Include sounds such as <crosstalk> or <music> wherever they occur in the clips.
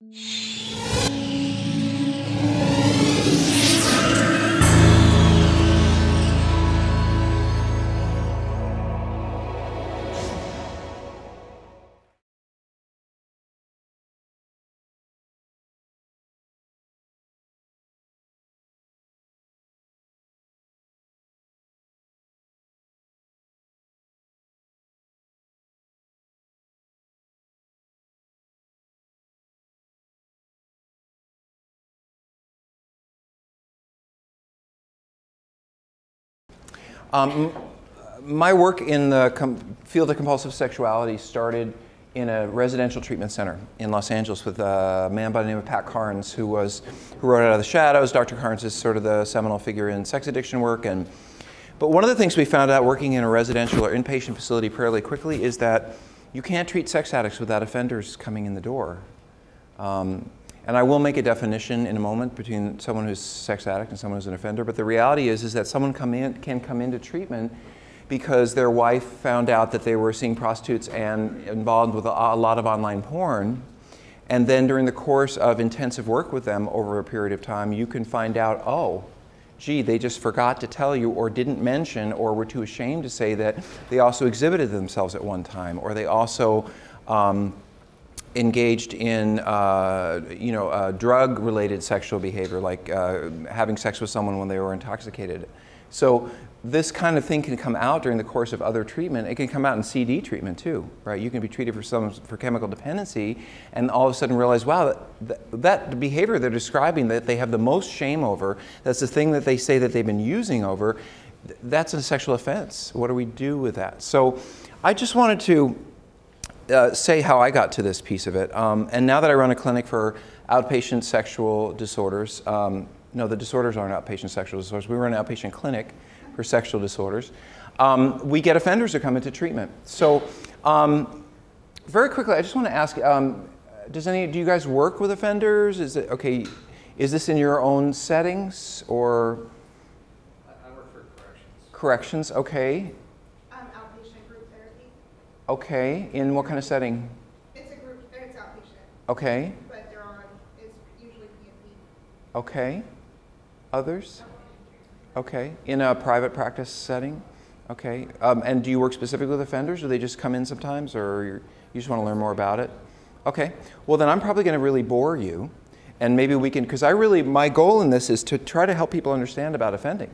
you Um, my work in the field of compulsive sexuality started in a residential treatment center in Los Angeles with a man by the name of Pat Carnes, who was who wrote Out of the Shadows. Dr. Carnes is sort of the seminal figure in sex addiction work. And but one of the things we found out working in a residential or inpatient facility fairly quickly is that you can't treat sex addicts without offenders coming in the door. Um, and I will make a definition in a moment between someone who's sex addict and someone who's an offender. But the reality is, is that someone come in, can come into treatment because their wife found out that they were seeing prostitutes and involved with a, a lot of online porn. And then during the course of intensive work with them over a period of time, you can find out, oh, gee, they just forgot to tell you or didn't mention or were too ashamed to say that they also exhibited themselves at one time or they also um, engaged in uh, you know uh, drug related sexual behavior like uh, having sex with someone when they were intoxicated. So this kind of thing can come out during the course of other treatment. It can come out in cd treatment too right? You can be treated for some for chemical dependency and all of a sudden realize wow that, that behavior they're describing that they have the most shame over that's the thing that they say that they've been using over that's a sexual offense. What do we do with that? So i just wanted to uh, say how I got to this piece of it. Um, and now that I run a clinic for outpatient sexual disorders, um, no, the disorders aren't outpatient sexual disorders. We run an outpatient clinic for sexual disorders. Um, we get offenders who come into treatment. So, um, very quickly, I just want to ask: um, Does any? Do you guys work with offenders? Is it okay? Is this in your own settings or? I work for corrections. Corrections, okay. Okay, in what kind of setting? It's a group, it's outpatient. Okay. But they're on, it's usually PNP. Okay. Others? Okay. In a private practice setting? Okay. Um, and do you work specifically with offenders, or they just come in sometimes, or you just want to learn more about it? Okay. Well, then I'm probably going to really bore you, and maybe we can, because I really, my goal in this is to try to help people understand about offending.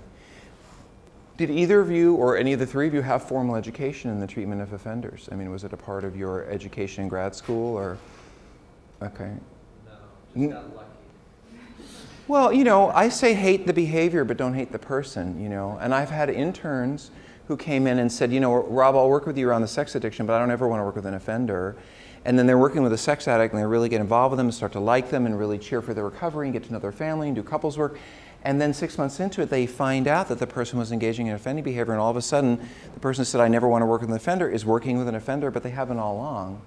Did either of you or any of the three of you have formal education in the treatment of offenders? I mean, was it a part of your education in grad school or? Okay. No, just got lucky. <laughs> Well, you know, I say hate the behavior, but don't hate the person, you know. And I've had interns who came in and said, you know, Rob, I'll work with you around the sex addiction, but I don't ever want to work with an offender. And then they're working with a sex addict and they really get involved with them and start to like them and really cheer for their recovery and get to know their family and do couples work. And then six months into it, they find out that the person was engaging in offending behavior, and all of a sudden, the person said, I never want to work with an offender, is working with an offender, but they haven't all along.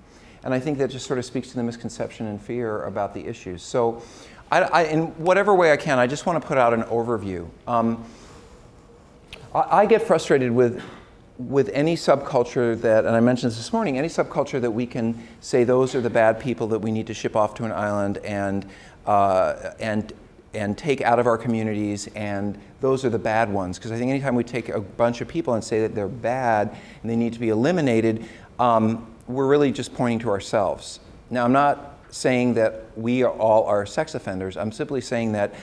And I think that just sort of speaks to the misconception and fear about the issues. So, I, I, in whatever way I can, I just want to put out an overview. Um, I, I get frustrated with with any subculture that, and I mentioned this this morning, any subculture that we can say those are the bad people that we need to ship off to an island and, uh, and and take out of our communities, and those are the bad ones. Because I think anytime we take a bunch of people and say that they're bad and they need to be eliminated, um, we're really just pointing to ourselves. Now, I'm not saying that we are all are sex offenders. I'm simply saying that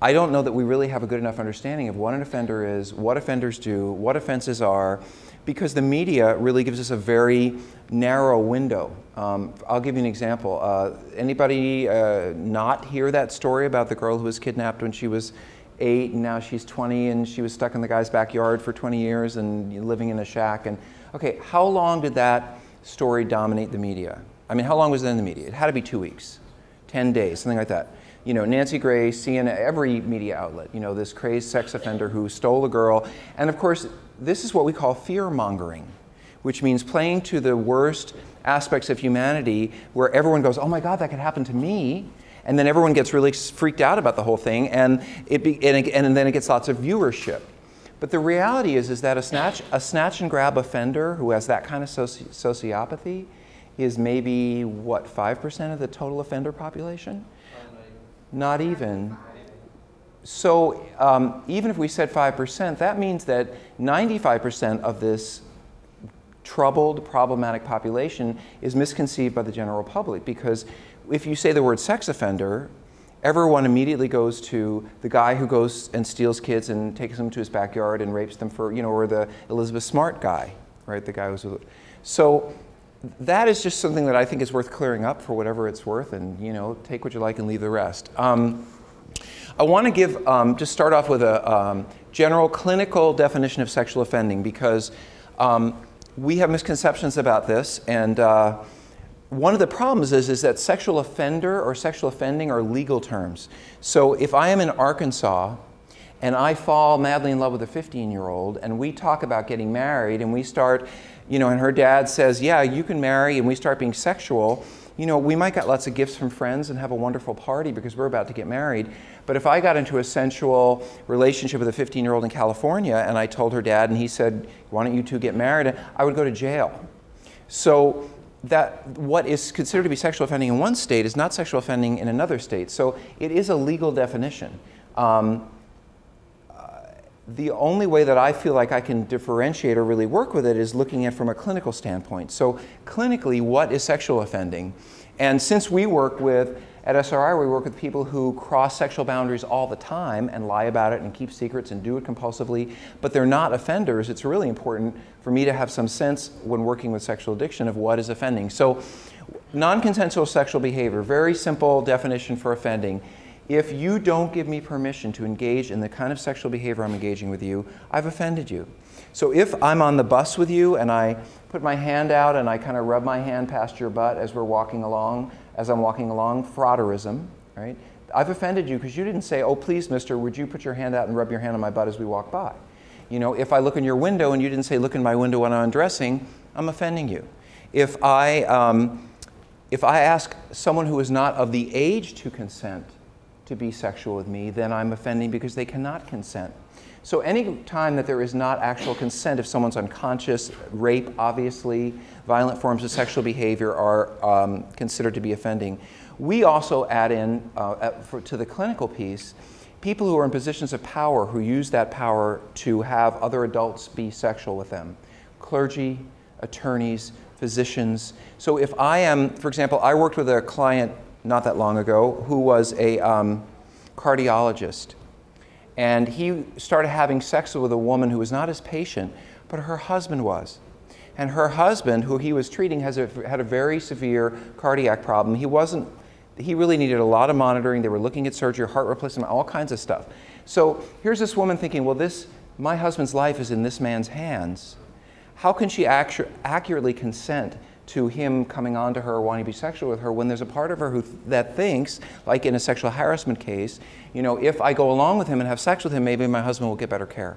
I don't know that we really have a good enough understanding of what an offender is, what offenders do, what offenses are, because the media really gives us a very narrow window. Um, I'll give you an example. Uh, anybody uh, not hear that story about the girl who was kidnapped when she was eight and now she's 20 and she was stuck in the guy's backyard for 20 years and living in a shack? And okay, how long did that story dominate the media? I mean, how long was it in the media? It had to be two weeks, 10 days, something like that you know, Nancy Grace, CNN, every media outlet, you know, this crazed sex offender who stole a girl. And of course, this is what we call fear mongering, which means playing to the worst aspects of humanity where everyone goes, oh my God, that could happen to me. And then everyone gets really freaked out about the whole thing, and, it be, and, it, and then it gets lots of viewership. But the reality is, is that a snatch, a snatch and grab offender who has that kind of soci- sociopathy is maybe, what, 5% of the total offender population? Not even- Not even. So um, even if we said 5%, that means that 95% of this troubled, problematic population is misconceived by the general public because if you say the word sex offender, everyone immediately goes to the guy who goes and steals kids and takes them to his backyard and rapes them for, you know, or the Elizabeth Smart guy, right? The guy who's. with. So that is just something that I think is worth clearing up for whatever it's worth and, you know, take what you like and leave the rest. Um, I want to give, um, just start off with a um, general clinical definition of sexual offending because um, we have misconceptions about this. And uh, one of the problems is, is that sexual offender or sexual offending are legal terms. So if I am in Arkansas and I fall madly in love with a 15 year old and we talk about getting married and we start, you know, and her dad says, Yeah, you can marry, and we start being sexual, you know, we might get lots of gifts from friends and have a wonderful party because we're about to get married. But if I got into a sensual relationship with a 15 year old in California and I told her dad and he said, Why don't you two get married? I would go to jail. So that what is considered to be sexual offending in one state is not sexual offending in another state. So it is a legal definition. Um, the only way that I feel like I can differentiate or really work with it is looking at from a clinical standpoint. So, clinically, what is sexual offending? And since we work with, at SRI, we work with people who cross sexual boundaries all the time and lie about it and keep secrets and do it compulsively, but they're not offenders, it's really important for me to have some sense when working with sexual addiction of what is offending. So, non consensual sexual behavior, very simple definition for offending if you don't give me permission to engage in the kind of sexual behavior I'm engaging with you, I've offended you. So if I'm on the bus with you and I put my hand out and I kind of rub my hand past your butt as we're walking along, as I'm walking along, frotteurism, right? I've offended you because you didn't say, oh, please, mister, would you put your hand out and rub your hand on my butt as we walk by? You know, if I look in your window and you didn't say, look in my window when I'm undressing, I'm offending you. If I, um, if I ask someone who is not of the age to consent to be sexual with me, then I'm offending because they cannot consent. So, any time that there is not actual consent, if someone's unconscious, rape, obviously, violent forms of sexual behavior are um, considered to be offending. We also add in uh, for, to the clinical piece people who are in positions of power who use that power to have other adults be sexual with them clergy, attorneys, physicians. So, if I am, for example, I worked with a client not that long ago who was a um, cardiologist. And he started having sex with a woman who was not his patient, but her husband was. And her husband, who he was treating, has a, had a very severe cardiac problem. He wasn't, he really needed a lot of monitoring. They were looking at surgery, heart replacement, all kinds of stuff. So here's this woman thinking, well, this, my husband's life is in this man's hands. How can she actu- accurately consent to him coming on to her or wanting to be sexual with her when there's a part of her who that thinks like in a sexual harassment case you know if i go along with him and have sex with him maybe my husband will get better care.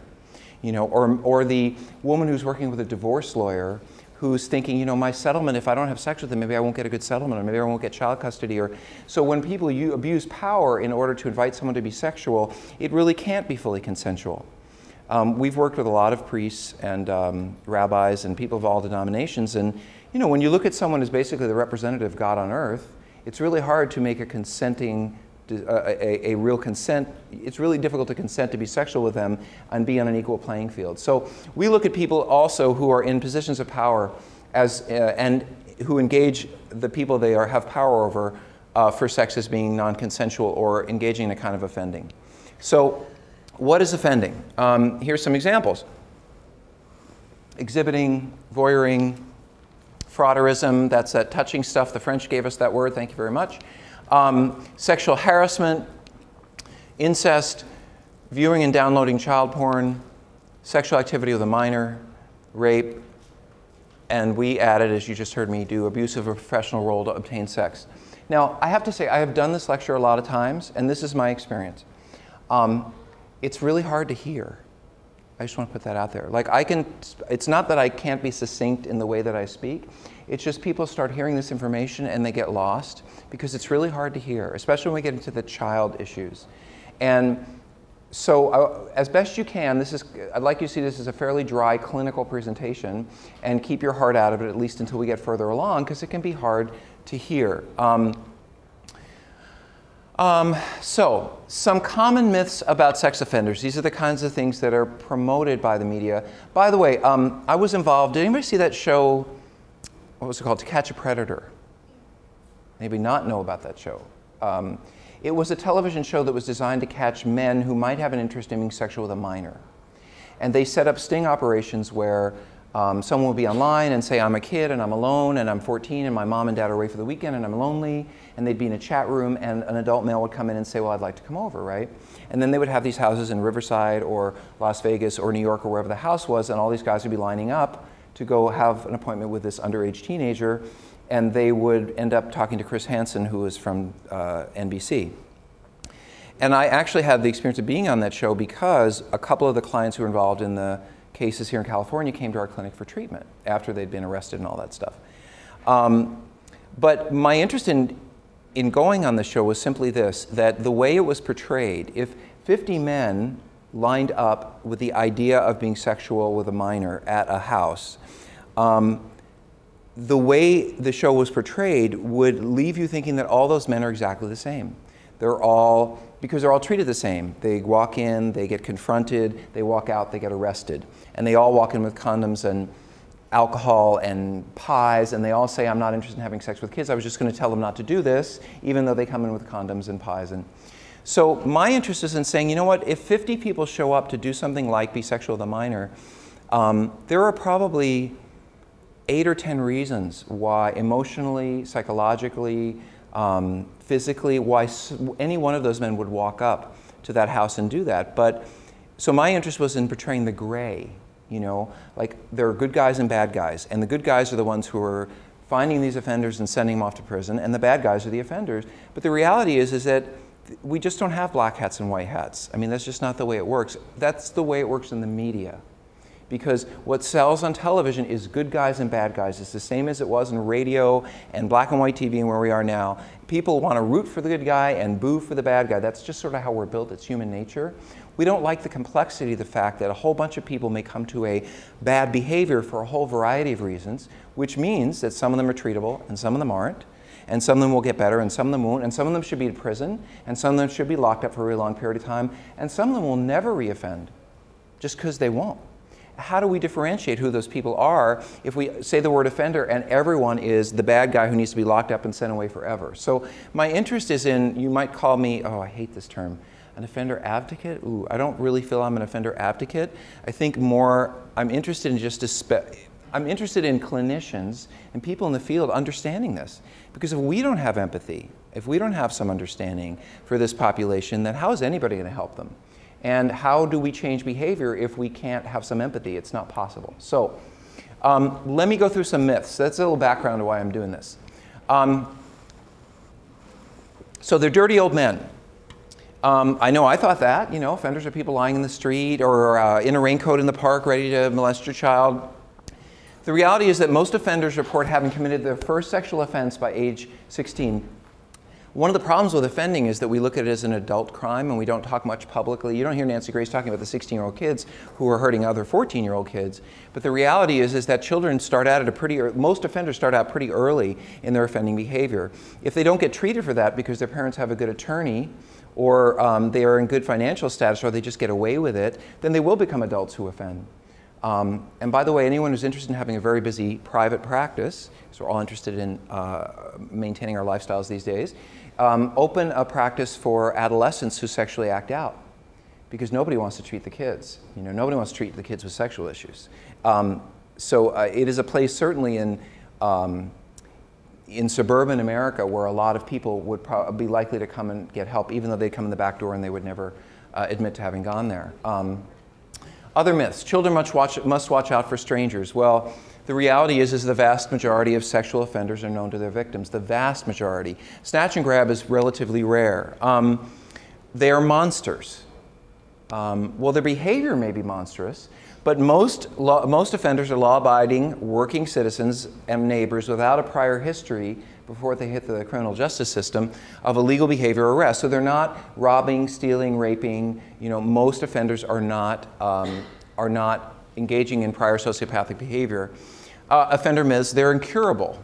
You know or, or the woman who's working with a divorce lawyer who's thinking you know my settlement if i don't have sex with him maybe i won't get a good settlement or maybe i won't get child custody or so when people abuse power in order to invite someone to be sexual it really can't be fully consensual. Um, we've worked with a lot of priests and um, rabbis and people of all denominations and you know, when you look at someone as basically the representative of God on earth, it's really hard to make a consenting, uh, a, a, real consent. It's really difficult to consent to be sexual with them and be on an equal playing field. So we look at people also who are in positions of power as, uh, and who engage the people they are, have power over uh, for sex as being non consensual or engaging in a kind of offending. So, what is offending? Um, here's some examples exhibiting, voyeuring, frotteurism, that's that touching stuff. The French gave us that word, thank you very much. Um, sexual harassment, incest, viewing and downloading child porn, sexual activity with a minor, rape, and we added, as you just heard me do, abuse of a professional role to obtain sex. Now, I have to say, I have done this lecture a lot of times, and this is my experience. Um, it's really hard to hear. I just want to put that out there. Like I can, it's not that I can't be succinct in the way that I speak. It's just people start hearing this information and they get lost because it's really hard to hear, especially when we get into the child issues. And so, uh, as best you can, this is, I'd like you to see this as a fairly dry clinical presentation and keep your heart out of it at least until we get further along because it can be hard to hear. Um, um, so, some common myths about sex offenders. These are the kinds of things that are promoted by the media. By the way, um, I was involved. Did anybody see that show? What was it called? To Catch a Predator. Maybe not know about that show. Um, it was a television show that was designed to catch men who might have an interest in being sexual with a minor. And they set up sting operations where um, someone would be online and say, I'm a kid and I'm alone and I'm 14 and my mom and dad are away for the weekend and I'm lonely. And they'd be in a chat room and an adult male would come in and say, Well, I'd like to come over, right? And then they would have these houses in Riverside or Las Vegas or New York or wherever the house was, and all these guys would be lining up to go have an appointment with this underage teenager and they would end up talking to Chris Hansen, who was from uh, NBC. And I actually had the experience of being on that show because a couple of the clients who were involved in the cases here in California came to our clinic for treatment after they'd been arrested and all that stuff. Um, but my interest in, in going on the show was simply this that the way it was portrayed, if 50 men lined up with the idea of being sexual with a minor at a house, um, the way the show was portrayed would leave you thinking that all those men are exactly the same. They're all, because they're all treated the same. They walk in, they get confronted, they walk out, they get arrested. And they all walk in with condoms and alcohol and pies, and they all say, I'm not interested in having sex with kids. I was just going to tell them not to do this, even though they come in with condoms and pies. And so my interest is in saying, you know what, if 50 people show up to do something like be sexual with a minor, um, there are probably eight or 10 reasons why emotionally, psychologically, um, physically, why any one of those men would walk up to that house and do that. But so my interest was in portraying the gray, you know, like there are good guys and bad guys, and the good guys are the ones who are finding these offenders and sending them off to prison, and the bad guys are the offenders. But the reality is, is that we just don't have black hats and white hats. I mean, that's just not the way it works. That's the way it works in the media because what sells on television is good guys and bad guys. It's the same as it was in radio and black and white TV and where we are now. People want to root for the good guy and boo for the bad guy. That's just sort of how we're built. It's human nature. We don't like the complexity of the fact that a whole bunch of people may come to a bad behavior for a whole variety of reasons, which means that some of them are treatable and some of them aren't. And some of them will get better and some of them won't. And some of them should be in prison and some of them should be locked up for a really long period of time. And some of them will never reoffend just because they won't how do we differentiate who those people are if we say the word offender and everyone is the bad guy who needs to be locked up and sent away forever? So my interest is in, you might call me, oh, I hate this term, an offender advocate? Ooh, I don't really feel I'm an offender advocate. I think more, I'm interested in just a I'm interested in clinicians and people in the field understanding this. Because if we don't have empathy, if we don't have some understanding for this population, then how is anybody going to help them? And how do we change behavior if we can't have some empathy? It's not possible. So um, let me go through some myths. That's a little background to why I'm doing this. Um, so they're dirty old men. Um, I know I thought that. You know, offenders are people lying in the street or uh, in a raincoat in the park ready to molest your child. The reality is that most offenders report having committed their first sexual offense by age 16 one of the problems with offending is that we look at it as an adult crime and we don't talk much publicly. You don't hear Nancy Grace talking about the 16 year old kids who are hurting other 14 year old kids. But the reality is, is that children start out at a pretty, most offenders start out pretty early in their offending behavior. If they don't get treated for that because their parents have a good attorney, or um, they are in good financial status, or they just get away with it, then they will become adults who offend. Um, and by the way, anyone who's interested in having a very busy private practice, because we're all interested in uh, maintaining our lifestyles these days, um, open a practice for adolescents who sexually act out because nobody wants to treat the kids. You know, nobody wants to treat the kids with sexual issues. Um, so uh, it is a place certainly in, um, in suburban America where a lot of people would be likely to come and get help even though they'd come in the back door and they would never uh, admit to having gone there. Um, other myths. Children must watch, must watch out for strangers. Well, the reality is, is the vast majority of sexual offenders are known to their victims. The vast majority. Snatch and grab is relatively rare. Um, they are monsters. Um, well, their behavior may be monstrous, but most, most offenders are law abiding, working citizens and neighbors without a prior history before they hit the criminal justice system of illegal behavior or arrest. So they're not robbing, stealing, raping. You know, most offenders are not, um, are not engaging in prior sociopathic behavior. Uh, offender myths, they're incurable.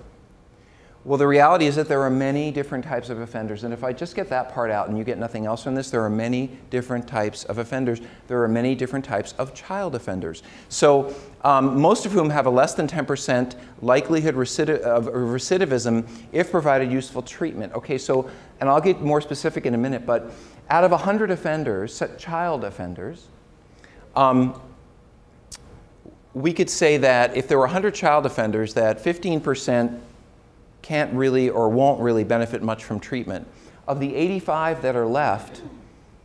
Well, the reality is that there are many different types of offenders. And if I just get that part out and you get nothing else from this, there are many different types of offenders. There are many different types of child offenders. So, um, most of whom have a less than 10% likelihood of recidivism if provided useful treatment. Okay, so, and I'll get more specific in a minute, but out of 100 offenders, child offenders, um, we could say that if there were 100 child offenders, that 15% can't really or won't really benefit much from treatment. Of the 85 that are left,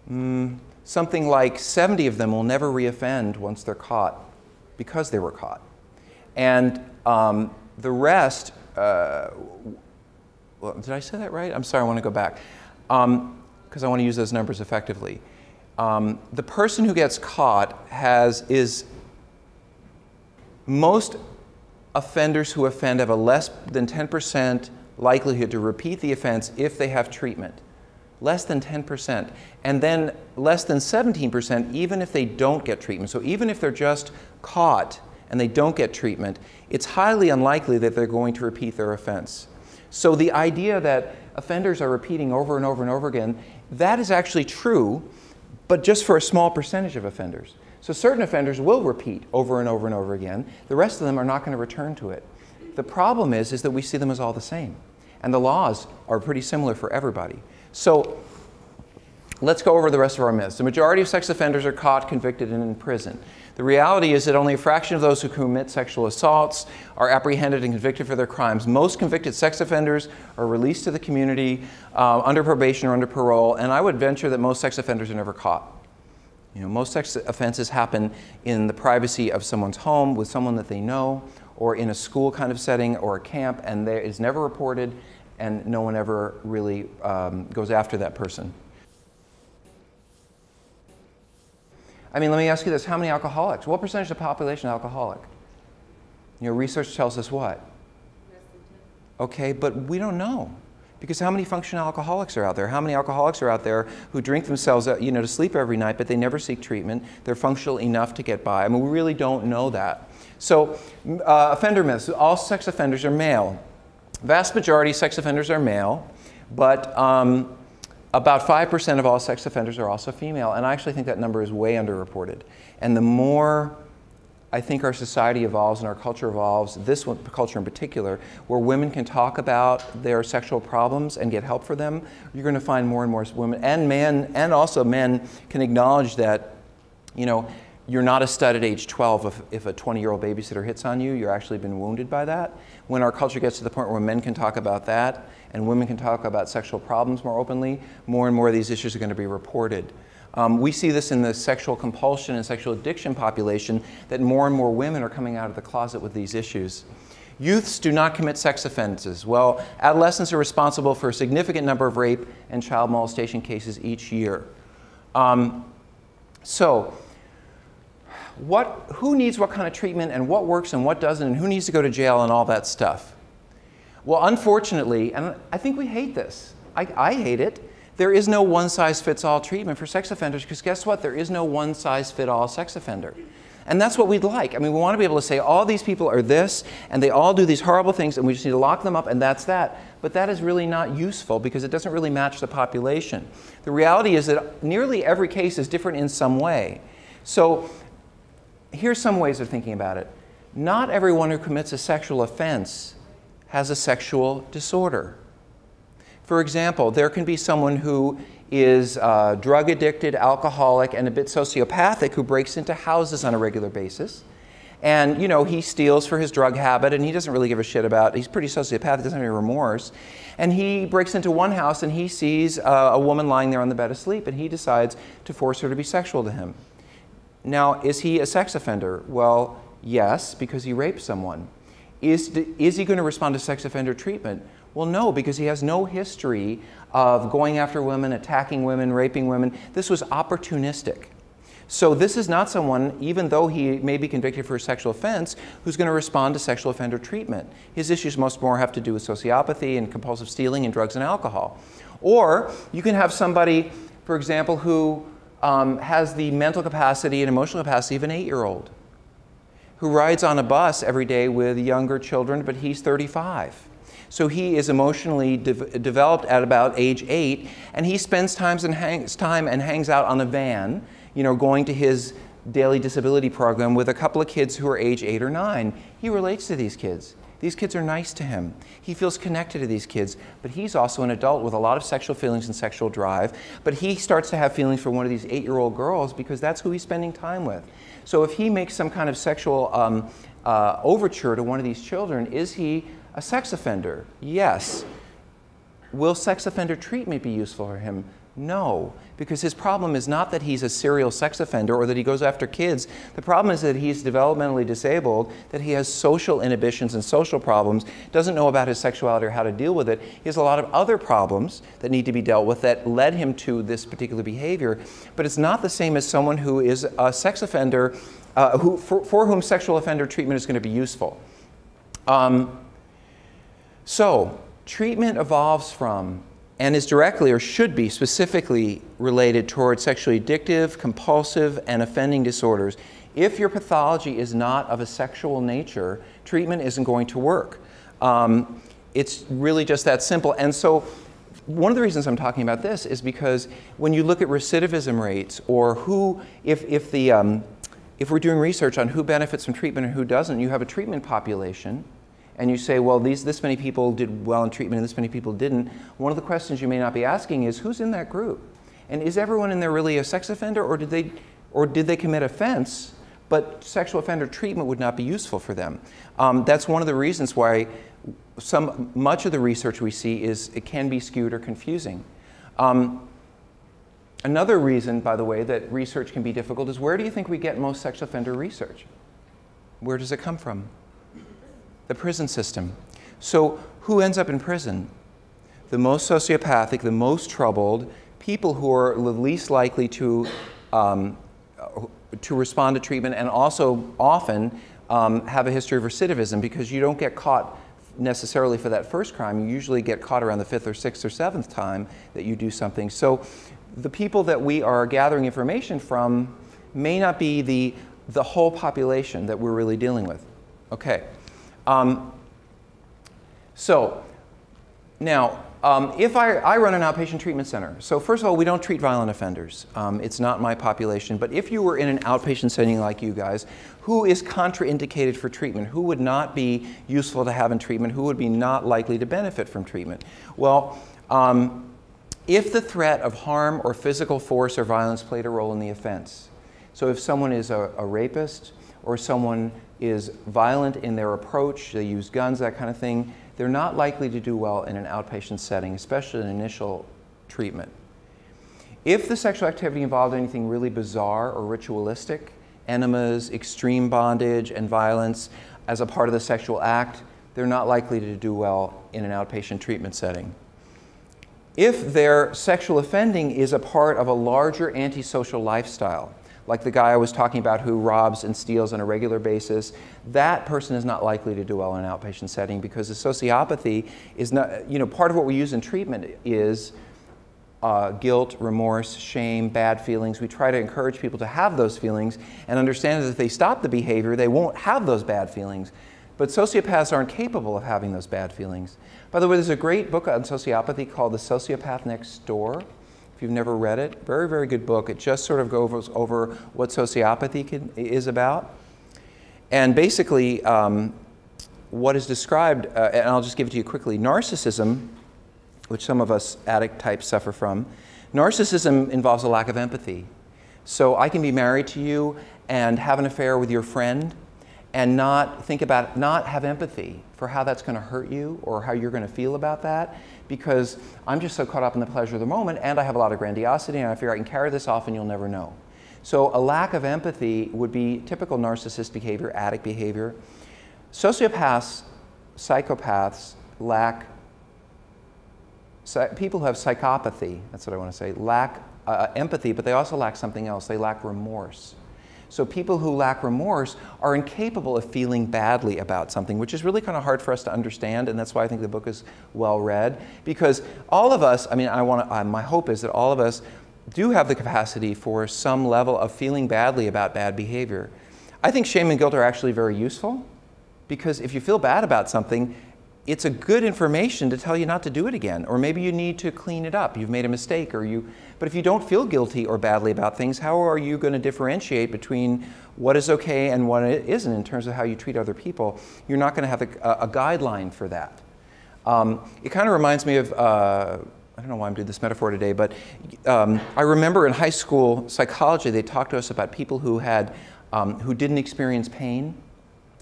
mm, something like 70 of them will never reoffend once they're caught because they were caught. And um, the rest, uh, well, did I say that right? I'm sorry, I want to go back because um, I want to use those numbers effectively. Um, the person who gets caught has is most offenders who offend have a less than 10% likelihood to repeat the offense if they have treatment. Less than 10%. And then less than 17% even if they don't get treatment. So even if they're just caught and they don't get treatment, it's highly unlikely that they're going to repeat their offense. So the idea that offenders are repeating over and over and over again, that is actually true, but just for a small percentage of offenders. So certain offenders will repeat over and over and over again. The rest of them are not going to return to it. The problem is, is that we see them as all the same. And the laws are pretty similar for everybody. So let's go over the rest of our myths. The majority of sex offenders are caught, convicted, and in prison. The reality is that only a fraction of those who commit sexual assaults are apprehended and convicted for their crimes. Most convicted sex offenders are released to the community uh, under probation or under parole, and I would venture that most sex offenders are never caught. You know, most sex offenses happen in the privacy of someone's home with someone that they know, or in a school kind of setting or a camp, and there is never reported, and no one ever really um, goes after that person. I mean, let me ask you this: How many alcoholics? What percentage of the population is alcoholic? You know, research tells us what? Okay, but we don't know. Because how many functional alcoholics are out there? How many alcoholics are out there who drink themselves, uh, you know, to sleep every night, but they never seek treatment? They're functional enough to get by. I mean, we really don't know that. So, uh, offender myths. All sex offenders are male. Vast majority sex offenders are male, but um, about 5% of all sex offenders are also female. And I actually think that number is way underreported. And the more I think our society evolves and our culture evolves, this one, culture in particular, where women can talk about their sexual problems and get help for them, you're going to find more and more women and men, and also men can acknowledge that, you know, you're not a stud at age 12 if, if a 20 year old babysitter hits on you, you're actually been wounded by that. When our culture gets to the point where men can talk about that and women can talk about sexual problems more openly, more and more of these issues are going to be reported. Um, we see this in the sexual compulsion and sexual addiction population that more and more women are coming out of the closet with these issues. Youths do not commit sex offenses. Well, adolescents are responsible for a significant number of rape and child molestation cases each year. Um, so, what, who needs what kind of treatment and what works and what doesn't and who needs to go to jail and all that stuff? Well, unfortunately, and I think we hate this. I, I hate it there is no one size fits all treatment for sex offenders because guess what? There is no one size fit all sex offender. And that's what we'd like. I mean, we want to be able to say all these people are this and they all do these horrible things and we just need to lock them up and that's that. But that is really not useful because it doesn't really match the population. The reality is that nearly every case is different in some way. So here's some ways of thinking about it. Not everyone who commits a sexual offense has a sexual disorder. For example, there can be someone who is uh, drug addicted, alcoholic, and a bit sociopathic who breaks into houses on a regular basis. And, you know, he steals for his drug habit and he doesn't really give a shit about He's pretty sociopathic, doesn't have any remorse. And he breaks into one house and he sees uh, a woman lying there on the bed asleep and he decides to force her to be sexual to him. Now, is he a sex offender? Well, yes, because he raped someone. Is, is he going to respond to sex offender treatment? Well, no, because he has no history of going after women, attacking women, raping women. This was opportunistic. So this is not someone, even though he may be convicted for a sexual offense, who's going to respond to sexual offender treatment. His issues most more have to do with sociopathy and compulsive stealing and drugs and alcohol. Or you can have somebody, for example, who um, has the mental capacity and emotional capacity of an eight-year-old who rides on a bus every day with younger children, but he's 35. So he is emotionally de developed at about age eight, and he spends times and hangs, time and hangs out on a van you know, going to his daily disability program with a couple of kids who are age eight or nine. He relates to these kids. These kids are nice to him. He feels connected to these kids, but he's also an adult with a lot of sexual feelings and sexual drive. But he starts to have feelings for one of these eight year old girls because that's who he's spending time with. So if he makes some kind of sexual um, uh, overture to one of these children, is he a sex offender? Yes. Will sex offender treatment be useful for him? No, because his problem is not that he's a serial sex offender or that he goes after kids. The problem is that he's developmentally disabled, that he has social inhibitions and social problems, doesn't know about his sexuality or how to deal with it. He has a lot of other problems that need to be dealt with that led him to this particular behavior. But it's not the same as someone who is a sex offender, uh, who, for, for, whom sexual offender treatment is going to be useful. Um, so, treatment evolves from and is directly or should be specifically related toward sexually addictive, compulsive, and offending disorders. If your pathology is not of a sexual nature, treatment isn't going to work. Um, it's really just that simple. And so, one of the reasons I'm talking about this is because when you look at recidivism rates or who, if, if, the, um, if we're doing research on who benefits from treatment and who doesn't, you have a treatment population and you say, well, these, this many people did well in treatment and this many people didn't, one of the questions you may not be asking is, who's in that group? And is everyone in there really a sex offender or did they, or did they commit offense, but sexual offender treatment would not be useful for them? Um, that's one of the reasons why some, much of the research we see is it can be skewed or confusing. Um, another reason, by the way, that research can be difficult is where do you think we get most sex offender research? Where does it come from? The prison system. So, who ends up in prison? The most sociopathic, the most troubled, people who are the least likely to, um, to respond to treatment and also often um, have a history of recidivism because you don't get caught necessarily for that first crime. You usually get caught around the fifth or sixth or seventh time that you do something. So the people that we are gathering information from may not be the, the whole population that we're really dealing with. Okay. Um, so now, um, if I, I, run an outpatient treatment center, so first of all, we don't treat violent offenders. Um, it's not my population. But if you were in an outpatient setting like you guys, who is contraindicated for treatment? Who would not be useful to have in treatment? Who would be not likely to benefit from treatment? Well, um, if the threat of harm or physical force or violence played a role in the offense, so if someone is a, a rapist or someone is violent in their approach, they use guns, that kind of thing, they're not likely to do well in an outpatient setting, especially in initial treatment. If the sexual activity involved anything really bizarre or ritualistic, enemas, extreme bondage, and violence as a part of the sexual act, they're not likely to do well in an outpatient treatment setting. If their sexual offending is a part of a larger antisocial lifestyle, like the guy I was talking about who robs and steals on a regular basis, that person is not likely to do well in an outpatient setting because the sociopathy is not, you know, part of what we use in treatment is uh, guilt, remorse, shame, bad feelings. We try to encourage people to have those feelings and understand that if they stop the behavior, they won't have those bad feelings. But sociopaths aren't capable of having those bad feelings. By the way, there's a great book on sociopathy called The Sociopath Next Door you've never read it, very, very good book. It just sort of goes over what sociopathy can, is about. And basically, um, what is described, uh, and I'll just give it to you quickly narcissism, which some of us addict types suffer from, narcissism involves a lack of empathy. So I can be married to you and have an affair with your friend and not think about, not have empathy for how that's going to hurt you or how you're going to feel about that because I'm just so caught up in the pleasure of the moment and I have a lot of grandiosity and I figure I can carry this off and you'll never know. So a lack of empathy would be typical narcissist behavior, addict behavior. Sociopaths, psychopaths lack people who have psychopathy, that's what I want to say, lack uh, empathy, but they also lack something else. They lack remorse. So people who lack remorse are incapable of feeling badly about something, which is really kind of hard for us to understand, and that's why I think the book is well read. Because all of us, I mean, I want uh, my hope is that all of us do have the capacity for some level of feeling badly about bad behavior. I think shame and guilt are actually very useful because if you feel bad about something, it's a good information to tell you not to do it again or maybe you need to clean it up you've made a mistake or you but if you don't feel guilty or badly about things how are you going to differentiate between what is okay and what isn't in terms of how you treat other people you're not going to have a, a guideline for that um, it kind of reminds me of uh, I don't know why I'm doing this metaphor today, but um, I remember in high school psychology, they talked to us about people who had, um, who didn't experience pain.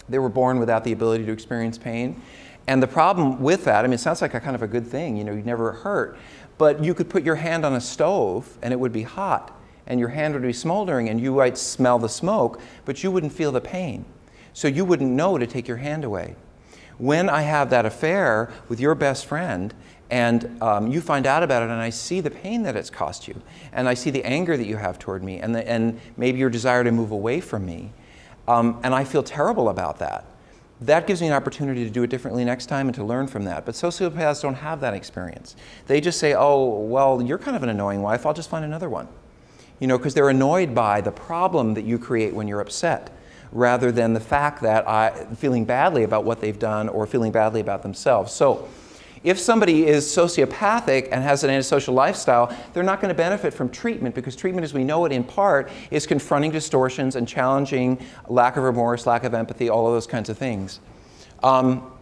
They were born without the ability to experience pain. And the problem with that, I mean, it sounds like a kind of a good thing, you know, you never hurt, but you could put your hand on a stove and it would be hot, and your hand would be smoldering, and you might smell the smoke, but you wouldn't feel the pain. So you wouldn't know to take your hand away. When I have that affair with your best friend, and um, you find out about it, and I see the pain that it's cost you, and I see the anger that you have toward me, and, the, and maybe your desire to move away from me, um, and I feel terrible about that that gives me an opportunity to do it differently next time and to learn from that. But sociopaths don't have that experience. They just say, oh, well, you're kind of an annoying wife, I'll just find another one. You know, because they're annoyed by the problem that you create when you're upset rather than the fact that I feeling badly about what they've done or feeling badly about themselves. So if somebody is sociopathic and has an antisocial lifestyle, they're not going to benefit from treatment because treatment, as we know it in part, is confronting distortions and challenging lack of remorse, lack of empathy, all of those kinds of things. Um,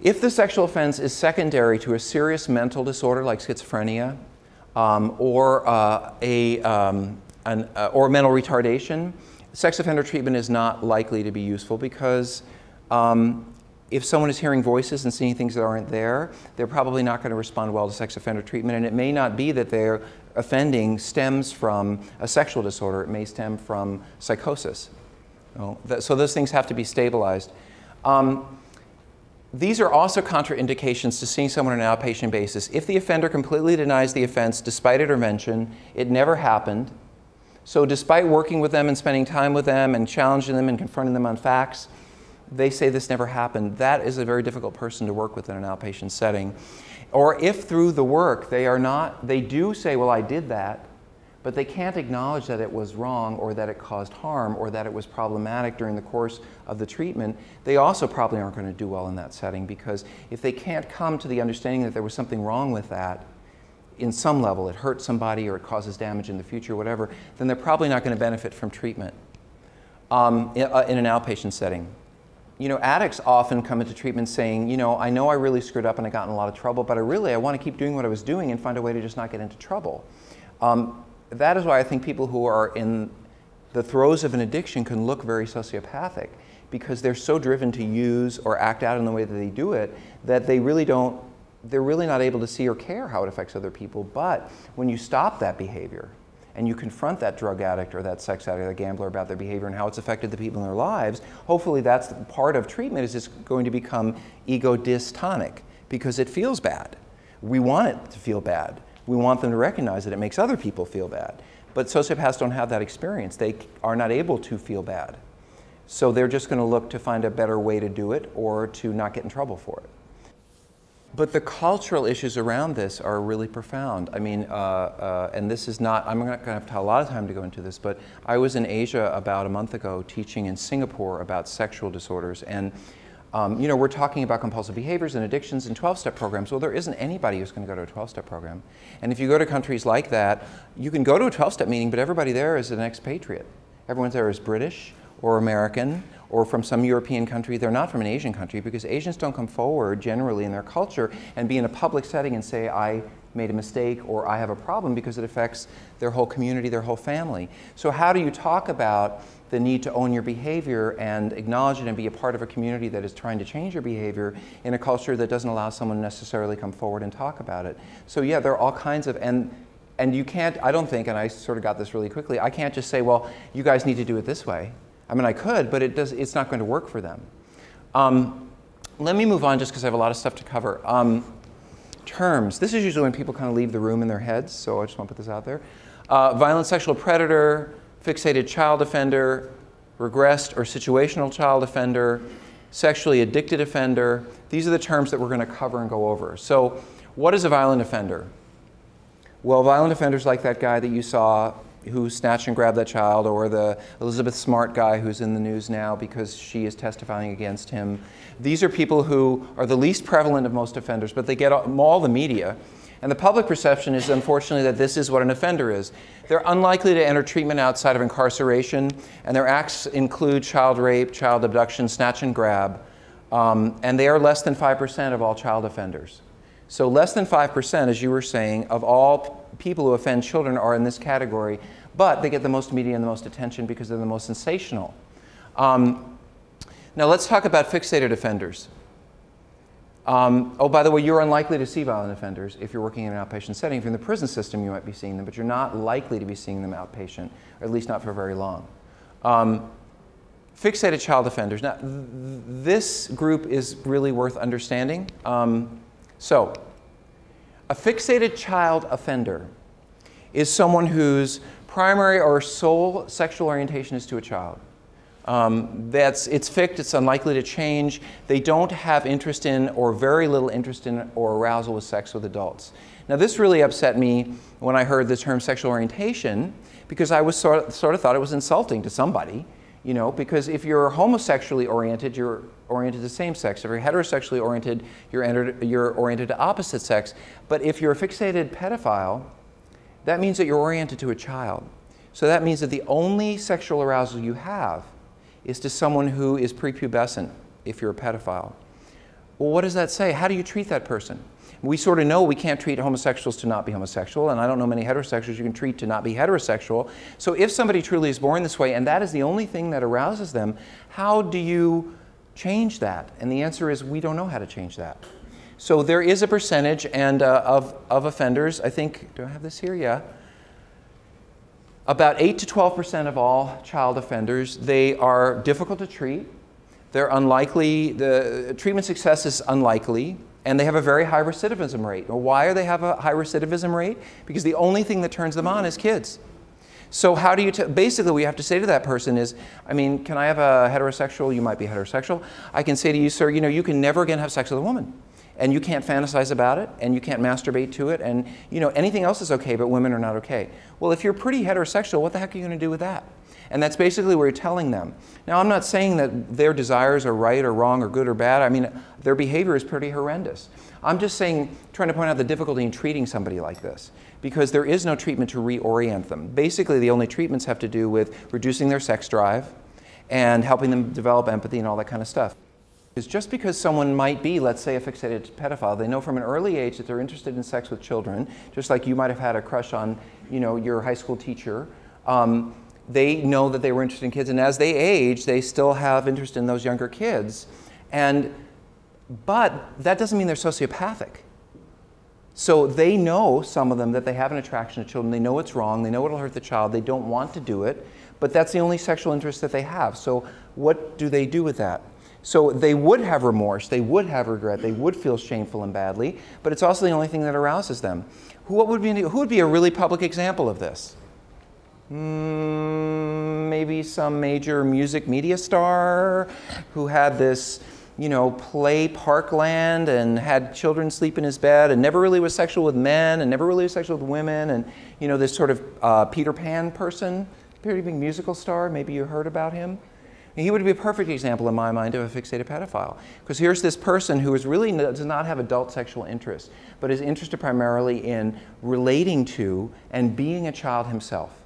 if the sexual offense is secondary to a serious mental disorder like schizophrenia um, or, uh, a, um, an, uh, or mental retardation, sex offender treatment is not likely to be useful because um, if someone is hearing voices and seeing things that aren't there, they're probably not going to respond well to sex offender treatment. And it may not be that their offending stems from a sexual disorder, it may stem from psychosis. so those things have to be stabilized. Um, these are also contraindications to seeing someone on an outpatient basis. If the offender completely denies the offense despite intervention, it never happened. So, despite working with them and spending time with them and challenging them and confronting them on facts, they say this never happened, that is a very difficult person to work with in an outpatient setting. Or if through the work they are not, they do say, well, I did that, but they can't acknowledge that it was wrong or that it caused harm or that it was problematic during the course of the treatment, they also probably aren't going to do well in that setting because if they can't come to the understanding that there was something wrong with that, in some level, it hurts somebody or it causes damage in the future, whatever, then they're probably not going to benefit from treatment um, in, uh, in an outpatient setting you know, addicts often come into treatment saying, you know, I know I really screwed up and I got in a lot of trouble, but I really, I want to keep doing what I was doing and find a way to just not get into trouble. Um, that is why I think people who are in the throes of an addiction can look very sociopathic because they're so driven to use or act out in the way that they do it that they really don't, they're really not able to see or care how it affects other people. But when you stop that behavior, and you confront that drug addict or that sex addict or that gambler about their behavior and how it's affected the people in their lives, hopefully that's part of treatment is just going to become ego dystonic because it feels bad. We want it to feel bad. We want them to recognize that it makes other people feel bad. But sociopaths don't have that experience. They are not able to feel bad. So they're just going to look to find a better way to do it or to not get in trouble for it. But the cultural issues around this are really profound. I mean, uh, uh, and this is not, I'm not going to have a lot of time to go into this, but I was in Asia about a month ago teaching in Singapore about sexual disorders. And, um, you know, we're talking about compulsive behaviors and addictions and 12 step programs. Well, there isn't anybody who's going to go to a 12 step program. And if you go to countries like that, you can go to a 12 step meeting, but everybody there is an expatriate. Everyone there is British or American or from some European country, they're not from an Asian country because Asians don't come forward generally in their culture and be in a public setting and say, I made a mistake or I have a problem because it affects their whole community, their whole family. So, how do you talk about the need to own your behavior and acknowledge it and be a part of a community that is trying to change your behavior in a culture that doesn't allow someone necessarily come forward and talk about it? So, yeah, there are all kinds of, and and you can't, I don't think, and I sort of got this really quickly, I can't just say, well, you guys need to do it this way. I mean, I could, but it does, it's not going to work for them. Um, let me move on just because I have a lot of stuff to cover. Um, terms. This is usually when people kind of leave the room in their heads, so I just want to put this out there. Uh, violent sexual predator, fixated child offender, regressed or situational child offender, sexually addicted offender. These are the terms that we're going to cover and go over. So, what is a violent offender? Well, violent offenders like that guy that you saw who snatched and grabbed that child, or the Elizabeth Smart guy who's in the news now because she is testifying against him. These are people who are the least prevalent of most offenders, but they get all the media. And the public perception is unfortunately that this is what an offender is. They're unlikely to enter treatment outside of incarceration, and their acts include child rape, child abduction, snatch and grab, um, and they are less than 5% of all child offenders. So, less than 5%, as you were saying, of all people who offend children are in this category, but they get the most media and the most attention because they're the most sensational. Um, now, let's talk about fixated offenders. Um, oh, by the way, you're unlikely to see violent offenders if you're working in an outpatient setting. If you're in the prison system, you might be seeing them, but you're not likely to be seeing them outpatient, or at least not for very long. Um, fixated child offenders. Now, th this group is really worth understanding. Um, so, a fixated child offender is someone whose primary or sole sexual orientation is to a child. Um, that's, it's fixed, it's unlikely to change. They don't have interest in or very little interest in or arousal with sex with adults. Now, this really upset me when I heard the term sexual orientation because I was sort of, sort of thought it was insulting to somebody, you know, because if you're homosexually oriented, you're oriented to same sex. If you're heterosexually oriented, you're, entered, you're oriented to opposite sex. But if you're a fixated pedophile, that means that you're oriented to a child. So that means that the only sexual arousal you have is to someone who is prepubescent if you're a pedophile. Well, what does that say? How do you treat that person? We sort of know we can't treat homosexuals to not be homosexual, and I don't know many heterosexuals you can treat to not be heterosexual. So if somebody truly is born this way and that is the only thing that arouses them, how do you change that? And the answer is we don't know how to change that. So there is a percentage and uh, of, of offenders, I think, do I have this here? Yeah about 8 to 12% of all child offenders, they are difficult to treat. They're unlikely, the treatment success is unlikely, and they have a very high recidivism rate. why do they have a high recidivism rate? Because the only thing that turns them on is kids. So how do you, basically we have to say to that person is, I mean, can I have a heterosexual, you might be heterosexual. I can say to you, sir, you know, you can never again have sex with a woman and you can't fantasize about it and you can't masturbate to it and you know anything else is okay but women are not okay well if you're pretty heterosexual what the heck are you going to do with that and that's basically what you're telling them. Now i'm not saying that their desires are right or wrong or good or bad. I mean their behavior is pretty horrendous. I'm just saying trying to point out the difficulty in treating somebody like this because there is no treatment to reorient them. Basically the only treatments have to do with reducing their sex drive and helping them develop empathy and all that kind of stuff. Is just because someone might be, let's say, a fixated pedophile, they know from an early age that they're interested in sex with children, just like you might have had a crush on, you know, your high school teacher. Um, they know that they were interested in kids, and as they age, they still have interest in those younger kids. And, but that doesn't mean they're sociopathic. So they know, some of them, that they have an attraction to children. They know it's wrong. They know it'll hurt the child. They don't want to do it. But that's the only sexual interest that they have. So what do they do with that? So they would have remorse, they would have regret, they would feel shameful and badly, but it's also the only thing that arouses them. Who, what would, be, who would be a really public example of this? Mm, maybe some major music media star who had this, you know, play Parkland and had children sleep in his bed and never really was sexual with men and never really was sexual with women and, you know, this sort of uh, Peter Pan person, pretty big musical star. Maybe you heard about him. He would be a perfect example in my mind of a fixated pedophile. Because here's this person who is really does not have adult sexual interest, but is interested primarily in relating to and being a child himself.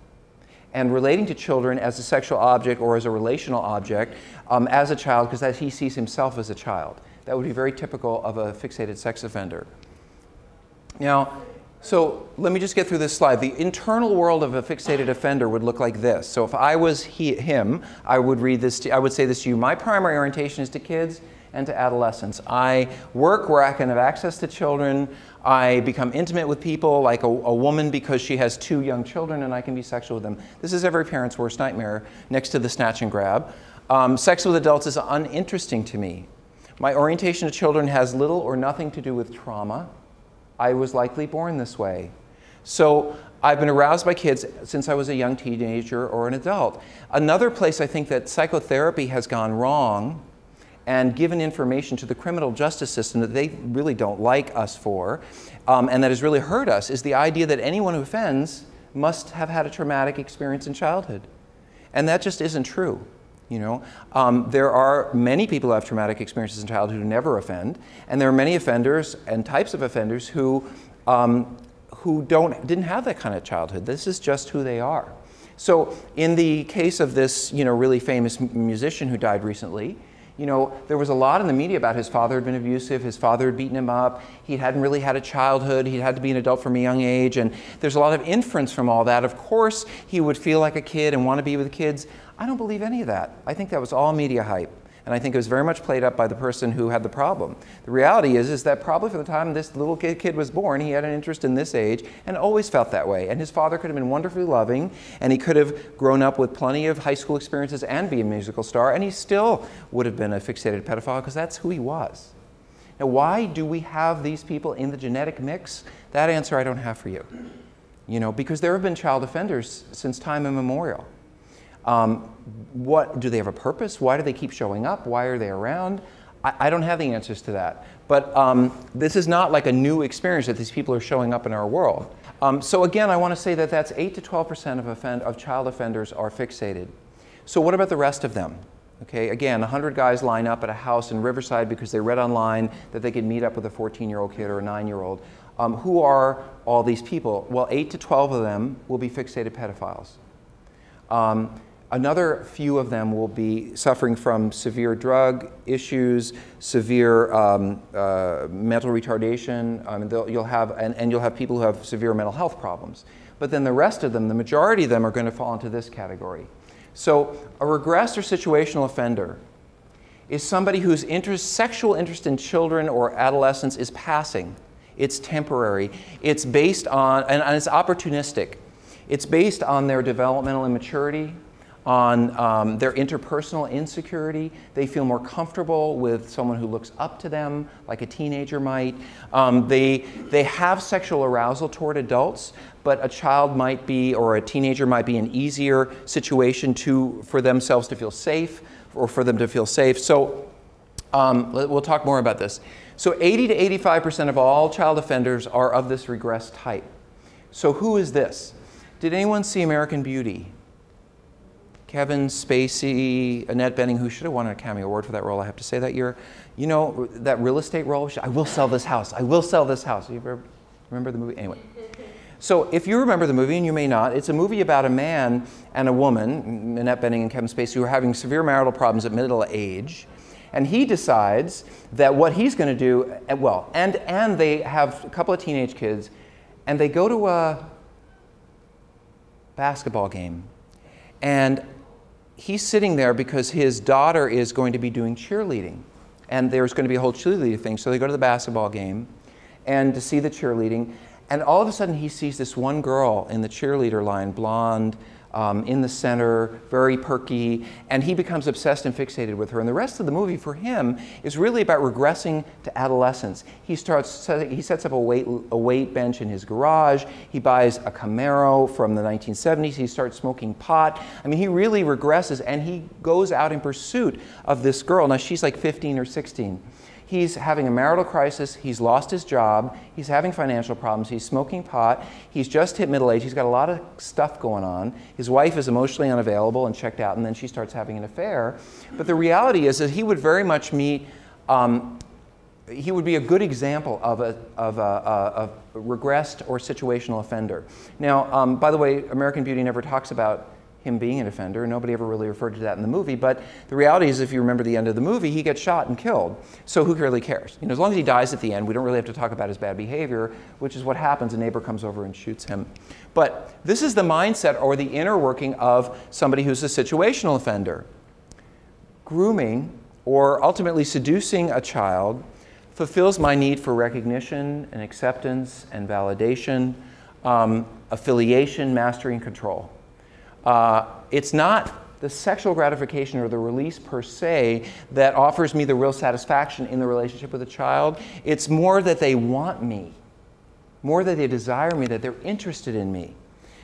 And relating to children as a sexual object or as a relational object um, as a child, because he sees himself as a child. That would be very typical of a fixated sex offender. Now, so let me just get through this slide. The internal world of a fixated offender would look like this. So if I was he, him, I would read this. To, I would say this to you. My primary orientation is to kids and to adolescents. I work where I can have access to children. I become intimate with people, like a, a woman because she has two young children, and I can be sexual with them. This is every parent's worst nightmare, next to the snatch and grab. Um, sex with adults is uninteresting to me. My orientation to children has little or nothing to do with trauma I was likely born this way. So I've been aroused by kids since I was a young teenager or an adult. Another place I think that psychotherapy has gone wrong and given information to the criminal justice system that they really don't like us for um, and that has really hurt us is the idea that anyone who offends must have had a traumatic experience in childhood. And that just isn't true. You know, um, there are many people who have traumatic experiences in childhood who never offend, and there are many offenders and types of offenders who, um, who don't, didn't have that kind of childhood. This is just who they are. So, in the case of this, you know, really famous musician who died recently, you know, there was a lot in the media about his father had been abusive, his father had beaten him up, he hadn't really had a childhood, he had to be an adult from a young age, and there's a lot of inference from all that. Of course, he would feel like a kid and want to be with kids. I don't believe any of that. I think that was all media hype. And I think it was very much played up by the person who had the problem. The reality is, is that probably from the time this little kid, kid was born, he had an interest in this age and always felt that way. And his father could have been wonderfully loving, and he could have grown up with plenty of high school experiences and be a musical star, and he still would have been a fixated pedophile because that's who he was. Now, why do we have these people in the genetic mix? That answer I don't have for you. You know, because there have been child offenders since time immemorial. Um, what do they have a purpose? Why do they keep showing up? Why are they around? I, I don't have the answers to that. But um, this is not like a new experience that these people are showing up in our world. Um, so again, I want to say that that's 8 to 12 percent of, offend, of child offenders are fixated. So what about the rest of them? Okay, again, 100 guys line up at a house in Riverside because they read online that they could meet up with a 14-year-old kid or a 9-year-old. Um, who are all these people? Well, 8 to 12 of them will be fixated pedophiles. Um, Another few of them will be suffering from severe drug issues, severe um, uh, mental retardation. Um, you'll have, and, and you'll have people who have severe mental health problems. But then the rest of them, the majority of them, are going to fall into this category. So a regressed or situational offender is somebody whose interest, sexual interest in children or adolescents is passing. It's temporary. It's based on, and, and it's opportunistic. It's based on their developmental immaturity, on um, their interpersonal insecurity. They feel more comfortable with someone who looks up to them, like a teenager might. Um, they, they have sexual arousal toward adults, but a child might be, or a teenager might be, an easier situation to, for themselves to feel safe or for them to feel safe. So um, we'll talk more about this. So 80 to 85% of all child offenders are of this regress type. So who is this? Did anyone see American Beauty? Kevin Spacey, Annette Bening, who should have won an Academy Award for that role, I have to say that year. You know, that real estate role, I will sell this house, I will sell this house. You ever remember the movie? Anyway. So if you remember the movie, and you may not, it's a movie about a man and a woman, Annette Bening and Kevin Spacey, who are having severe marital problems at middle age. And he decides that what he's going to do, well, and, and they have a couple of teenage kids, and they go to a basketball game. And he's sitting there because his daughter is going to be doing cheerleading. And there's going to be a whole cheerleading thing. So they go to the basketball game and to see the cheerleading. And all of a sudden, he sees this one girl in the cheerleader line, blonde, um, in the center, very perky, and he becomes obsessed and fixated with her. And the rest of the movie for him is really about regressing to adolescence. He starts, he sets up a weight, a weight bench in his garage. He buys a Camaro from the 1970s. He starts smoking pot. I mean, he really regresses, and he goes out in pursuit of this girl. Now she's like 15 or 16. He's having a marital crisis. He's lost his job. He's having financial problems. He's smoking pot. He's just hit middle age. He's got a lot of stuff going on. His wife is emotionally unavailable and checked out, and then she starts having an affair. But the reality is that he would very much meet, um, he would be a good example of a, of a, a, a regressed or situational offender. Now, um, by the way, American Beauty never talks about him being an offender. Nobody ever really referred to that in the movie. But the reality is, if you remember the end of the movie, he gets shot and killed. So who really cares? You know, as long as he dies at the end, we don't really have to talk about his bad behavior, which is what happens. A neighbor comes over and shoots him. But this is the mindset or the inner working of somebody who's a situational offender. Grooming or ultimately seducing a child fulfills my need for recognition and acceptance and validation, um, affiliation, mastery, and control. Uh, it's not the sexual gratification or the release per se that offers me the real satisfaction in the relationship with a child. It's more that they want me. more that they desire me, that they're interested in me.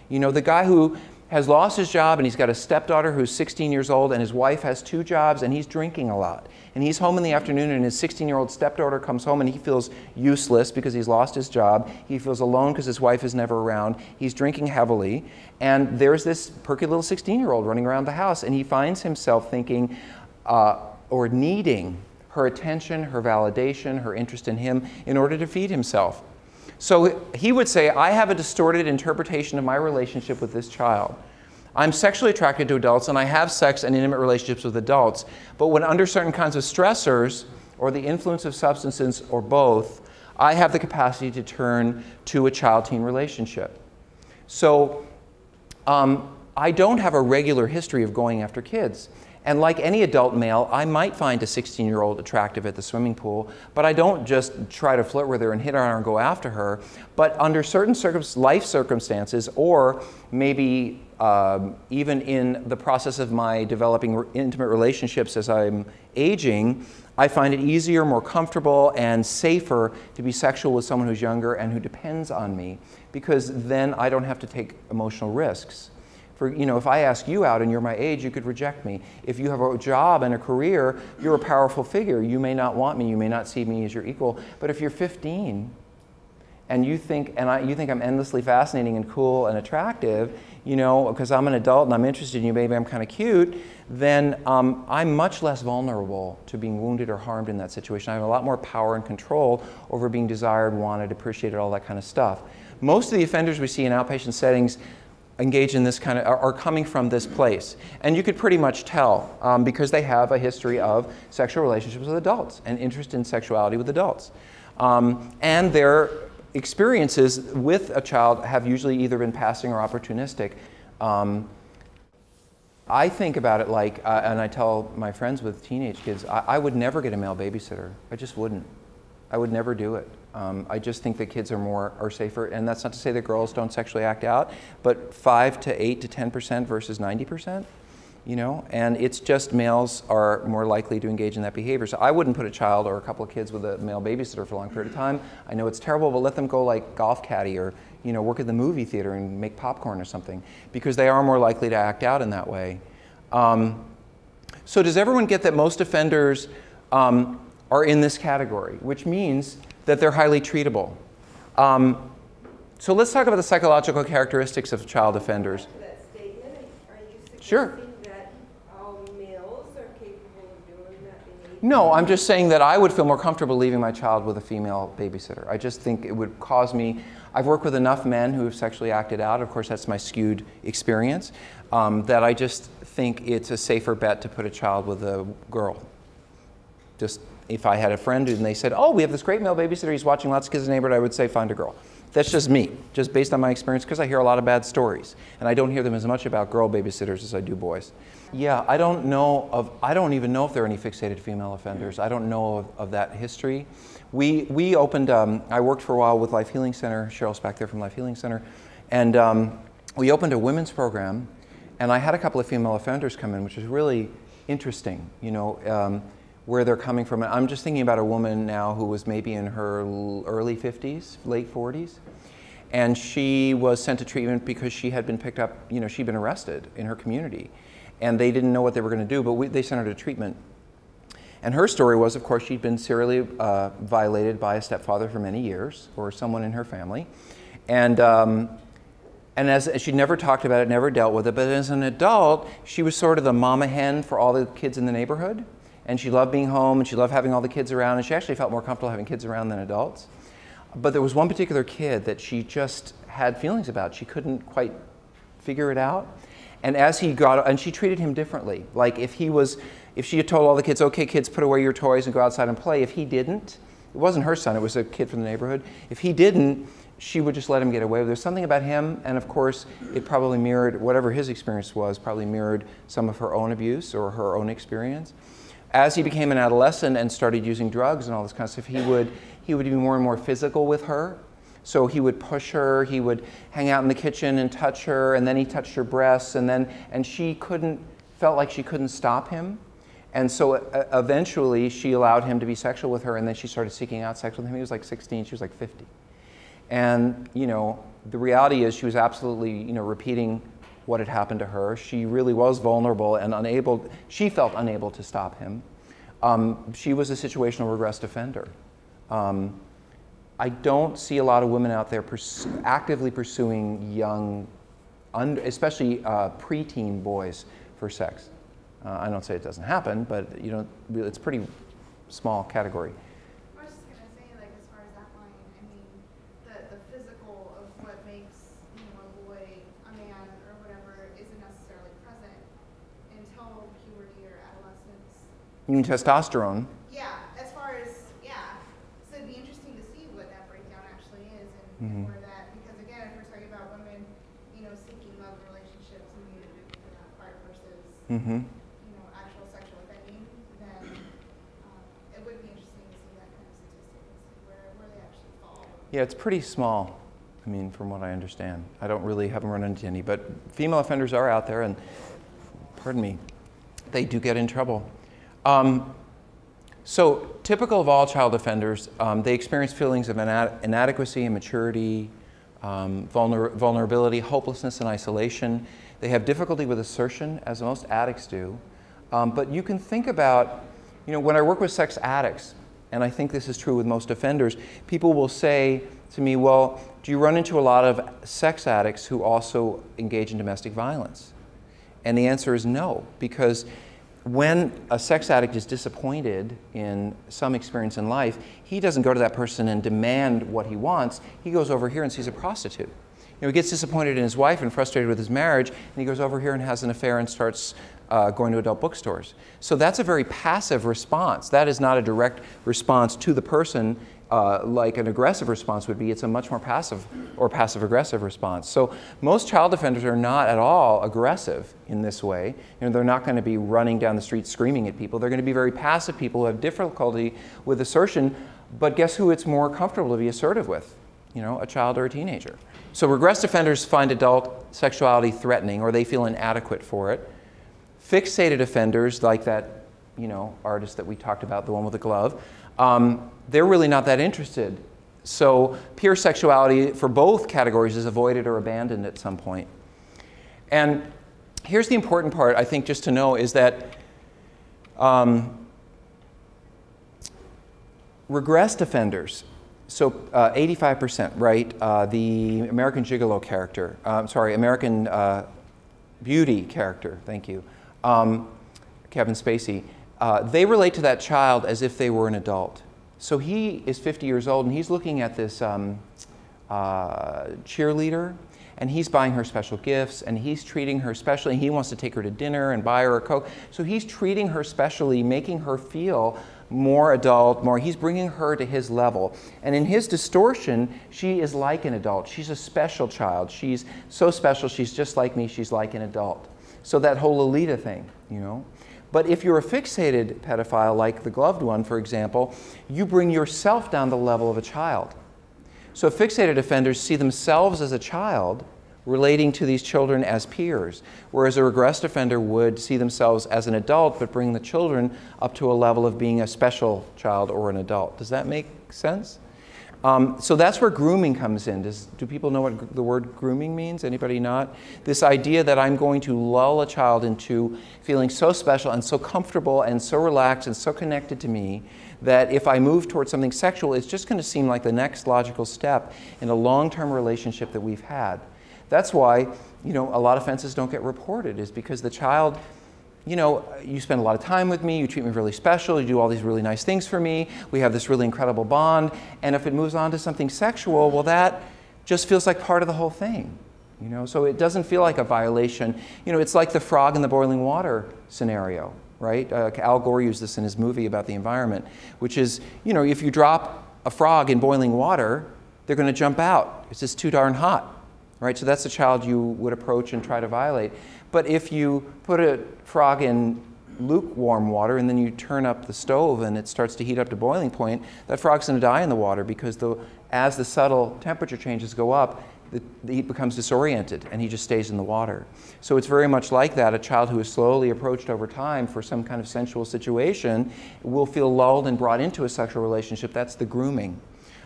You know, the guy who has lost his job and he's got a stepdaughter who's 16 years old and his wife has two jobs and he's drinking a lot. And he's home in the afternoon and his 16 year old stepdaughter comes home and he feels useless because he's lost his job. He feels alone because his wife is never around. He's drinking heavily. And there's this perky little 16 year old running around the house and he finds himself thinking uh, or needing her attention, her validation, her interest in him in order to feed himself. So he would say, I have a distorted interpretation of my relationship with this child. I'm sexually attracted to adults and I have sex and intimate relationships with adults, but when under certain kinds of stressors or the influence of substances or both, I have the capacity to turn to a child teen relationship. So um, I don't have a regular history of going after kids. And like any adult male, I might find a 16 year old attractive at the swimming pool, but I don't just try to flirt with her and hit on her and go after her. But under certain circum- life circumstances, or maybe um, even in the process of my developing re- intimate relationships as I'm aging, I find it easier, more comfortable, and safer to be sexual with someone who's younger and who depends on me because then I don't have to take emotional risks. For, you know, if I ask you out and you're my age, you could reject me. If you have a job and a career, you're a powerful figure. You may not want me, you may not see me as your equal. But if you're 15 and you think, and I, you think I'm endlessly fascinating and cool and attractive, you know, because I'm an adult and I'm interested in you, maybe I'm kind of cute, then um, I'm much less vulnerable to being wounded or harmed in that situation. I have a lot more power and control over being desired, wanted, appreciated, all that kind of stuff. Most of the offenders we see in outpatient settings engage in this kind of are, coming from this place. And you could pretty much tell um, because they have a history of sexual relationships with adults and interest in sexuality with adults. Um, and their experiences with a child have usually either been passing or opportunistic. Um, i think about it like uh, and i tell my friends with teenage kids I, I would never get a male babysitter. I just wouldn't. I would never do it um, I just think that kids are more are safer, and that's not to say that girls don't sexually act out, but five to eight to ten percent versus ninety percent, you know, and it's just males are more likely to engage in that behavior. So I wouldn't put a child or a couple of kids with a male babysitter for a long period of time. I know it's terrible, but let them go like golf caddy or you know work at the movie theater and make popcorn or something, because they are more likely to act out in that way. Um, so does everyone get that most offenders um, are in this category, which means that they're highly treatable. Um, so let's talk about the psychological characteristics of child offenders. That statement, are you Sure. that all males are capable of doing that? No, I'm just saying that I would feel more comfortable leaving my child with a female babysitter. I just think it would cause me. I've worked with enough men who have sexually acted out. Of course, that's my skewed experience. Um, that I just think it's a safer bet to put a child with a girl. Just if I had a friend and they said, "Oh, we have this great male babysitter. He's watching lots of kids in the neighborhood," I would say, "Find a girl." That's just me, just based on my experience, because I hear a lot of bad stories, and I don't hear them as much about girl babysitters as I do boys. Yeah, I don't know of. I don't even know if there are any fixated female offenders. I don't know of, of that history. We we opened. Um, I worked for a while with Life Healing Center. Cheryl's back there from Life Healing Center, and um, we opened a women's program, and I had a couple of female offenders come in, which was really interesting. You know. Um, where they're coming from. I'm just thinking about a woman now who was maybe in her early 50s, late 40s, and she was sent to treatment because she had been picked up, you know, she'd been arrested in her community. And they didn't know what they were going to do, but we, they sent her to treatment. And her story was, of course, she'd been serially uh, violated by a stepfather for many years, or someone in her family. And, um, and as, as she never talked about it, never dealt with it, but as an adult, she was sort of the mama hen for all the kids in the neighborhood and she loved being home and she loved having all the kids around and she actually felt more comfortable having kids around than adults. But there was one particular kid that she just had feelings about. She couldn't quite figure it out. And as he got and she treated him differently. Like if he was if she had told all the kids okay kids put away your toys and go outside and play if he didn't it wasn't her son it was a kid from the neighborhood. If he didn't she would just let him get away. There's something about him, and of course, it probably mirrored whatever his experience was, probably mirrored some of her own abuse or her own experience as he became an adolescent and started using drugs and all this kind of stuff, he would, he would be more and more physical with her. So he would push her, he would hang out in the kitchen and touch her, and then he touched her breasts, and then, and she couldn't, felt like she couldn't stop him. And so uh, eventually she allowed him to be sexual with her, and then she started seeking out sex with him. He was like 16, she was like 50. And, you know, the reality is she was absolutely, you know, repeating what had happened to her. She really was vulnerable and unable, she felt unable to stop him. Um, she was a situational regressed offender. Um, I don't see a lot of women out there pers- actively pursuing young, especially uh, preteen boys for sex. Uh, I don't say it doesn't happen, but you know, it's pretty small category. I was just gonna say, like, as far as that line, I mean, the, the physical of what makes, you know, a boy a man or whatever isn't necessarily present until puberty or adolescence. You mean testosterone? Yeah, as far as, yeah, so it'd be interesting to see what that breakdown actually is and Mhm. where that, because again, if we're talking about women, you know, seeking love relationships and you know, that part versus, Mm-hmm. you know, actual sexual offending, then, um, it would be interesting to see that kind of statistic see where, where they actually fall. Yeah, it's pretty small. I mean, from what I understand, I don't really haven't run into any, but female offenders are out there, and pardon me, they do get in trouble. Um, so, typical of all child offenders, um, they experience feelings of ina- inadequacy, immaturity, um, vulner- vulnerability, hopelessness, and isolation. They have difficulty with assertion, as most addicts do. Um, but you can think about, you know, when I work with sex addicts, and I think this is true with most offenders, people will say to me, Well, do you run into a lot of sex addicts who also engage in domestic violence? And the answer is no, because when a sex addict is disappointed in some experience in life, he doesn't go to that person and demand what he wants. He goes over here and sees a prostitute. You know, he gets disappointed in his wife and frustrated with his marriage, and he goes over here and has an affair and starts uh, going to adult bookstores. So that's a very passive response. That is not a direct response to the person uh, like an aggressive response would be. It's a much more passive or passive aggressive response. So most child offenders are not at all aggressive in this way. You know, they're not going to be running down the street screaming at people. They're going to be very passive people who have difficulty with assertion. But guess who it's more comfortable to be assertive with? You know, a child or a teenager. So regressed offenders find adult sexuality threatening or they feel inadequate for it. Fixated offenders, like that, you know, artist that we talked about, the one with the glove, um, they're really not that interested. So pure sexuality for both categories is avoided or abandoned at some point. And here's the important part, I think, just to know is that um, regressed offenders, so uh, 85%, right? Uh, the American Gigolo character, uh, sorry, American uh, Beauty character, thank you, um, Kevin Spacey, uh, they relate to that child as if they were an adult. So he is 50 years old and he's looking at this um, uh, cheerleader and he's buying her special gifts and he's treating her specially. He wants to take her to dinner and buy her a Coke. So he's treating her specially, making her feel more adult, more, he's bringing her to his level. And in his distortion, she is like an adult. She's a special child. She's so special, she's just like me, she's like an adult. So that whole Lolita thing, you know. But if you're a fixated pedophile, like the gloved one, for example, you bring yourself down the level of a child. So fixated offenders see themselves as a child relating to these children as peers, whereas a regressed offender would see themselves as an adult but bring the children up to a level of being a special child or an adult. Does that make sense? Um, so that's where grooming comes in. Does, do people know what the word grooming means? Anybody not? This idea that I'm going to lull a child into feeling so special and so comfortable and so relaxed and so connected to me that if I move towards something sexual, it's just going to seem like the next logical step in a long term relationship that we've had. That's why, you know, a lot of offenses don't get reported, is because the child, you know, you spend a lot of time with me, you treat me really special, you do all these really nice things for me, we have this really incredible bond, and if it moves on to something sexual, well, that just feels like part of the whole thing. You know, so it doesn't feel like a violation. You know, it's like the frog in the boiling water scenario, right? Uh, Al Gore used this in his movie about the environment, which is, you know, if you drop a frog in boiling water, they're going to jump out. It's just too darn hot right? So that's a child you would approach and try to violate. But if you put a frog in lukewarm water and then you turn up the stove and it starts to heat up to boiling point, that frog's going to die in the water because the, as the subtle temperature changes go up, the, the heat becomes disoriented and he just stays in the water. So it's very much like that. A child who is slowly approached over time for some kind of sensual situation will feel lulled and brought into a sexual relationship. That's the grooming.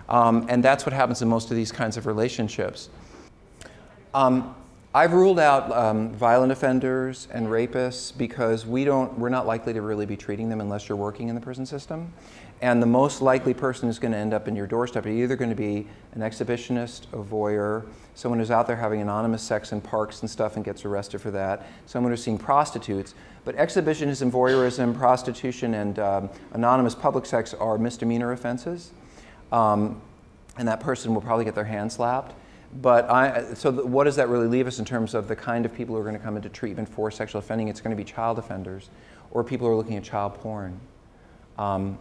Um, and that's what happens in most of these kinds of relationships. Um, I've ruled out um, violent offenders and rapists because we don't, we're not likely to really be treating them unless you're working in the prison system. And the most likely person who's going to end up in your doorstep are either going to be an exhibitionist, a voyeur, someone who's out there having anonymous sex in parks and stuff and gets arrested for that, someone who's seeing prostitutes. But exhibitionism, voyeurism, prostitution, and um, anonymous public sex are misdemeanor offenses. Um, and that person will probably get their hand slapped. But I, so what does that really leave us in terms of the kind of people who are going to come into treatment for sexual offending? It's going to be child offenders or people who are looking at child porn. Um,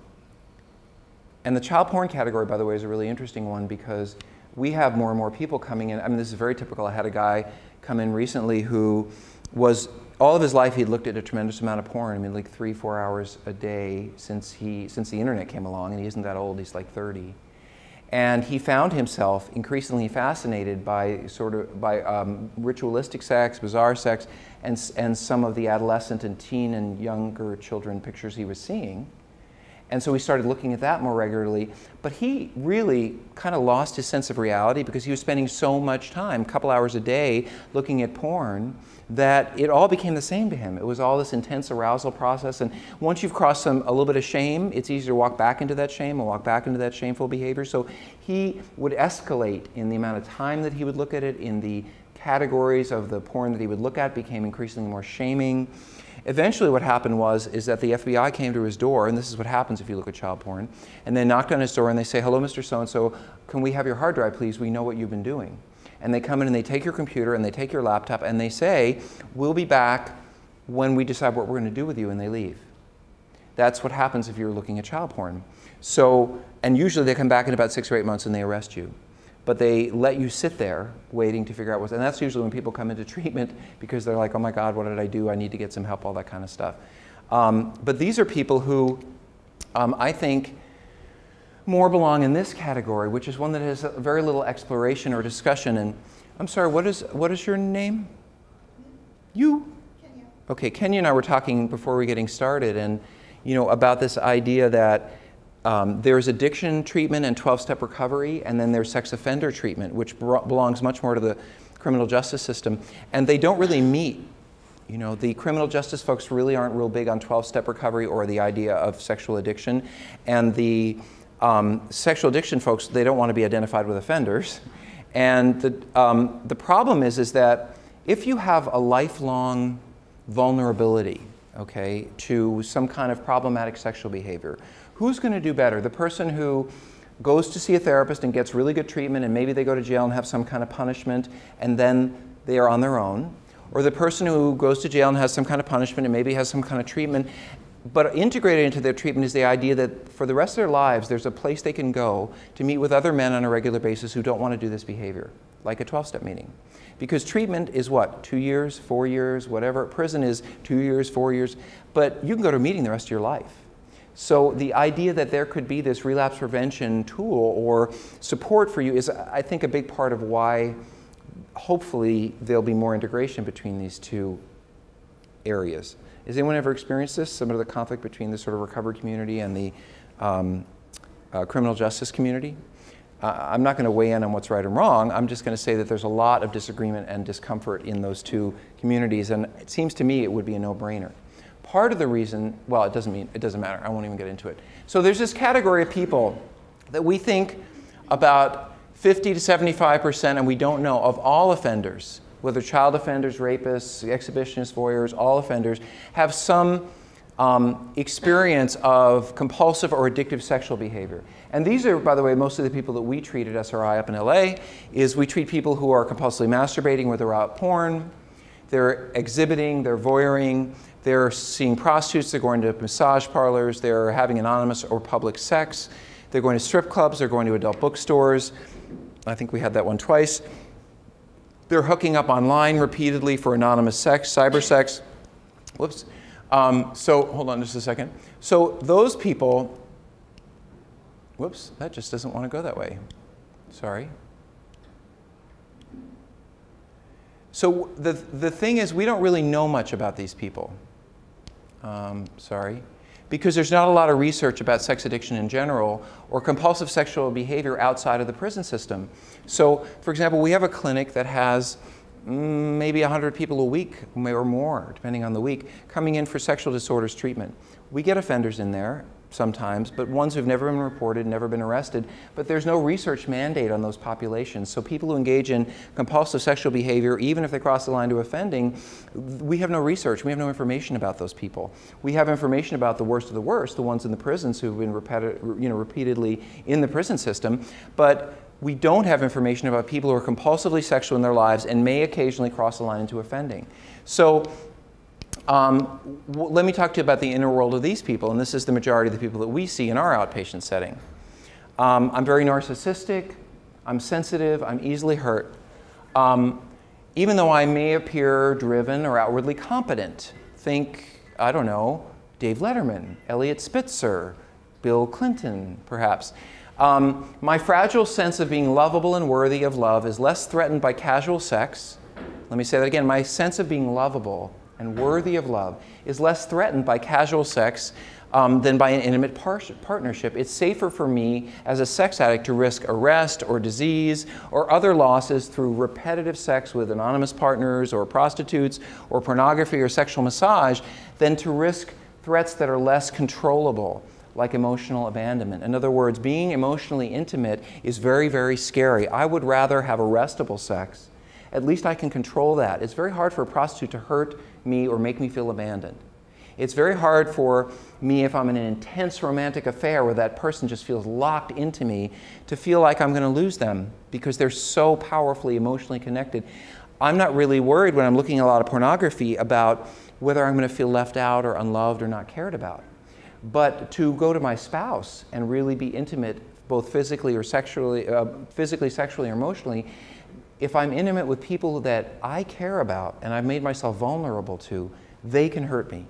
and the child porn category, by the way, is a really interesting one because we have more and more people coming in. I mean, this is very typical. I had a guy come in recently who was all of his life he'd looked at a tremendous amount of porn. I mean, like three, four hours a day since he since the internet came along, and he isn't that old. He's like 30. And he found himself increasingly fascinated by sort of by um, ritualistic sex, bizarre sex, and, and some of the adolescent and teen and younger children pictures he was seeing. And so he started looking at that more regularly. But he really kind of lost his sense of reality because he was spending so much time, a couple hours a day, looking at porn that it all became the same to him. It was all this intense arousal process. And once you've crossed some, a little bit of shame, it's easier to walk back into that shame and walk back into that shameful behavior. So he would escalate in the amount of time that he would look at it, in the categories of the porn that he would look at became increasingly more shaming. Eventually, what happened was is that the FBI came to his door, and this is what happens if you look at child porn, and they knocked on his door and they say, "Hello, Mr. So-and-so, can we have your hard drive, please? We know what you've been doing." And they come in and they take your computer and they take your laptop and they say, We'll be back when we decide what we're going to do with you, and they leave. That's what happens if you're looking at child porn. So, and usually they come back in about six or eight months and they arrest you. But they let you sit there waiting to figure out what's, and that's usually when people come into <laughs> treatment because they're like, oh my God, what did I do? I need to get some help, all that kind of stuff. Um, but these are people who um, I think more belong in this category, which is one that has very little exploration or discussion. And I'm sorry, what is, what is your name? You? Kenya. Okay, Kenya and I were talking before we were getting started, and you know about this idea that um, there's addiction treatment and 12-step recovery, and then there's sex offender treatment, which belongs much more to the criminal justice system, and they don't really meet. You know, the criminal justice folks really aren't real big on 12-step recovery or the idea of sexual addiction, and the um, sexual addiction folks, they don't want to be identified with offenders. And the, um, the problem is, is that if you have a lifelong vulnerability, okay, to some kind of problematic sexual behavior, who's going to do better? The person who goes to see a therapist and gets really good treatment and maybe they go to jail and have some kind of punishment and then they are on their own, or the person who goes to jail and has some kind of punishment and maybe has some kind of treatment but integrated into their treatment is the idea that for the rest of their lives, there's a place they can go to meet with other men on a regular basis who don't want to do this behavior, like a 12 step meeting. Because treatment is what, two years, four years, whatever. Prison is two years, four years. But you can go to a meeting the rest of your life. So the idea that there could be this relapse prevention tool or support for you is, I think, a big part of why hopefully there'll be more integration between these two areas. Has anyone ever experienced this, some of the conflict between the sort of recovery community and the um, uh, criminal justice community? Uh, I'm not going to weigh in on what's right and wrong. I'm just going to say that there's a lot of disagreement and discomfort in those two communities, and it seems to me it would be a no-brainer. Part of the reason, well, it doesn't mean it doesn't matter. I won't even get into it. So there's this category of people that we think about 50 to 75 percent, and we don't know of all offenders whether child offenders, rapists, exhibitionists, voyeurs, all offenders, have some um, experience of compulsive or addictive sexual behavior. And these are, by the way, most of the people that we treat at SRI up in LA, is we treat people who are compulsively masturbating where they're out porn, they're exhibiting, they're voyeuring, they're seeing prostitutes, they're going to massage parlors, they're having anonymous or public sex, they're going to strip clubs, they're going to adult bookstores. I think we had that one twice. They're hooking up online repeatedly for anonymous sex, cyber sex. Whoops. Um, so hold on just a second. So those people, whoops, that just doesn't want to go that way. Sorry. So the, the thing is, we don't really know much about these people. Um, sorry. Because there's not a lot of research about sex addiction in general or compulsive sexual behavior outside of the prison system. So, for example, we have a clinic that has mm, maybe 100 people a week or more, depending on the week, coming in for sexual disorders treatment. We get offenders in there, sometimes, but ones who've never been reported, never been arrested. But there's no research mandate on those populations. So people who engage in compulsive sexual behavior, even if they cross the line to offending, we have no research. We have no information about those people. We have information about the worst of the worst, the ones in the prisons who've been you know, repeatedly in the prison system. But we don't have information about people who are compulsively sexual in their lives and may occasionally cross the line into offending. So um, let me talk to you about the inner world of these people, and this is the majority of the people that we see in our outpatient setting. Um, I'm very narcissistic, I'm sensitive, I'm easily hurt. Um, even though I may appear driven or outwardly competent, think, I don't know, Dave Letterman, Eliot Spitzer, Bill Clinton, perhaps. Um, my fragile sense of being lovable and worthy of love is less threatened by casual sex. Let me say that again. My sense of being lovable and worthy of love is less threatened by casual sex um, than by an intimate par- partnership. It's safer for me as a sex addict to risk arrest or disease or other losses through repetitive sex with anonymous partners or prostitutes or pornography or sexual massage than to risk threats that are less controllable. Like emotional abandonment. In other words, being emotionally intimate is very, very scary. I would rather have arrestable sex. At least I can control that. It's very hard for a prostitute to hurt me or make me feel abandoned. It's very hard for me if I'm in an intense romantic affair where that person just feels locked into me to feel like I'm going to lose them because they're so powerfully emotionally connected. I'm not really worried when I'm looking at a lot of pornography about whether I'm going to feel left out or unloved or not cared about. But to go to my spouse and really be intimate, both physically or sexually, uh, physically, sexually, or emotionally, if I'm intimate with people that I care about and I've made myself vulnerable to, they can hurt me.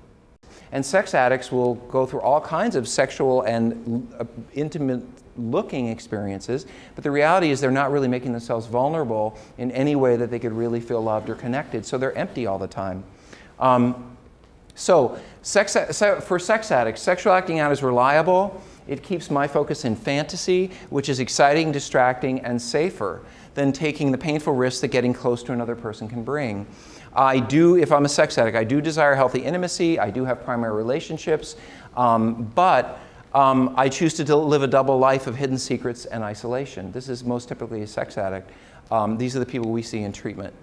And sex addicts will go through all kinds of sexual and uh, intimate looking experiences, but the reality is they're not really making themselves vulnerable in any way that they could really feel loved or connected, so they're empty all the time. Um, so, sex, for sex addicts, sexual acting out is reliable. It keeps my focus in fantasy, which is exciting, distracting, and safer than taking the painful risks that getting close to another person can bring. I do, if I'm a sex addict, I do desire healthy intimacy. I do have primary relationships, um, but um, I choose to live a double life of hidden secrets and isolation. This is most typically a sex addict. Um, these are the people we see in treatment.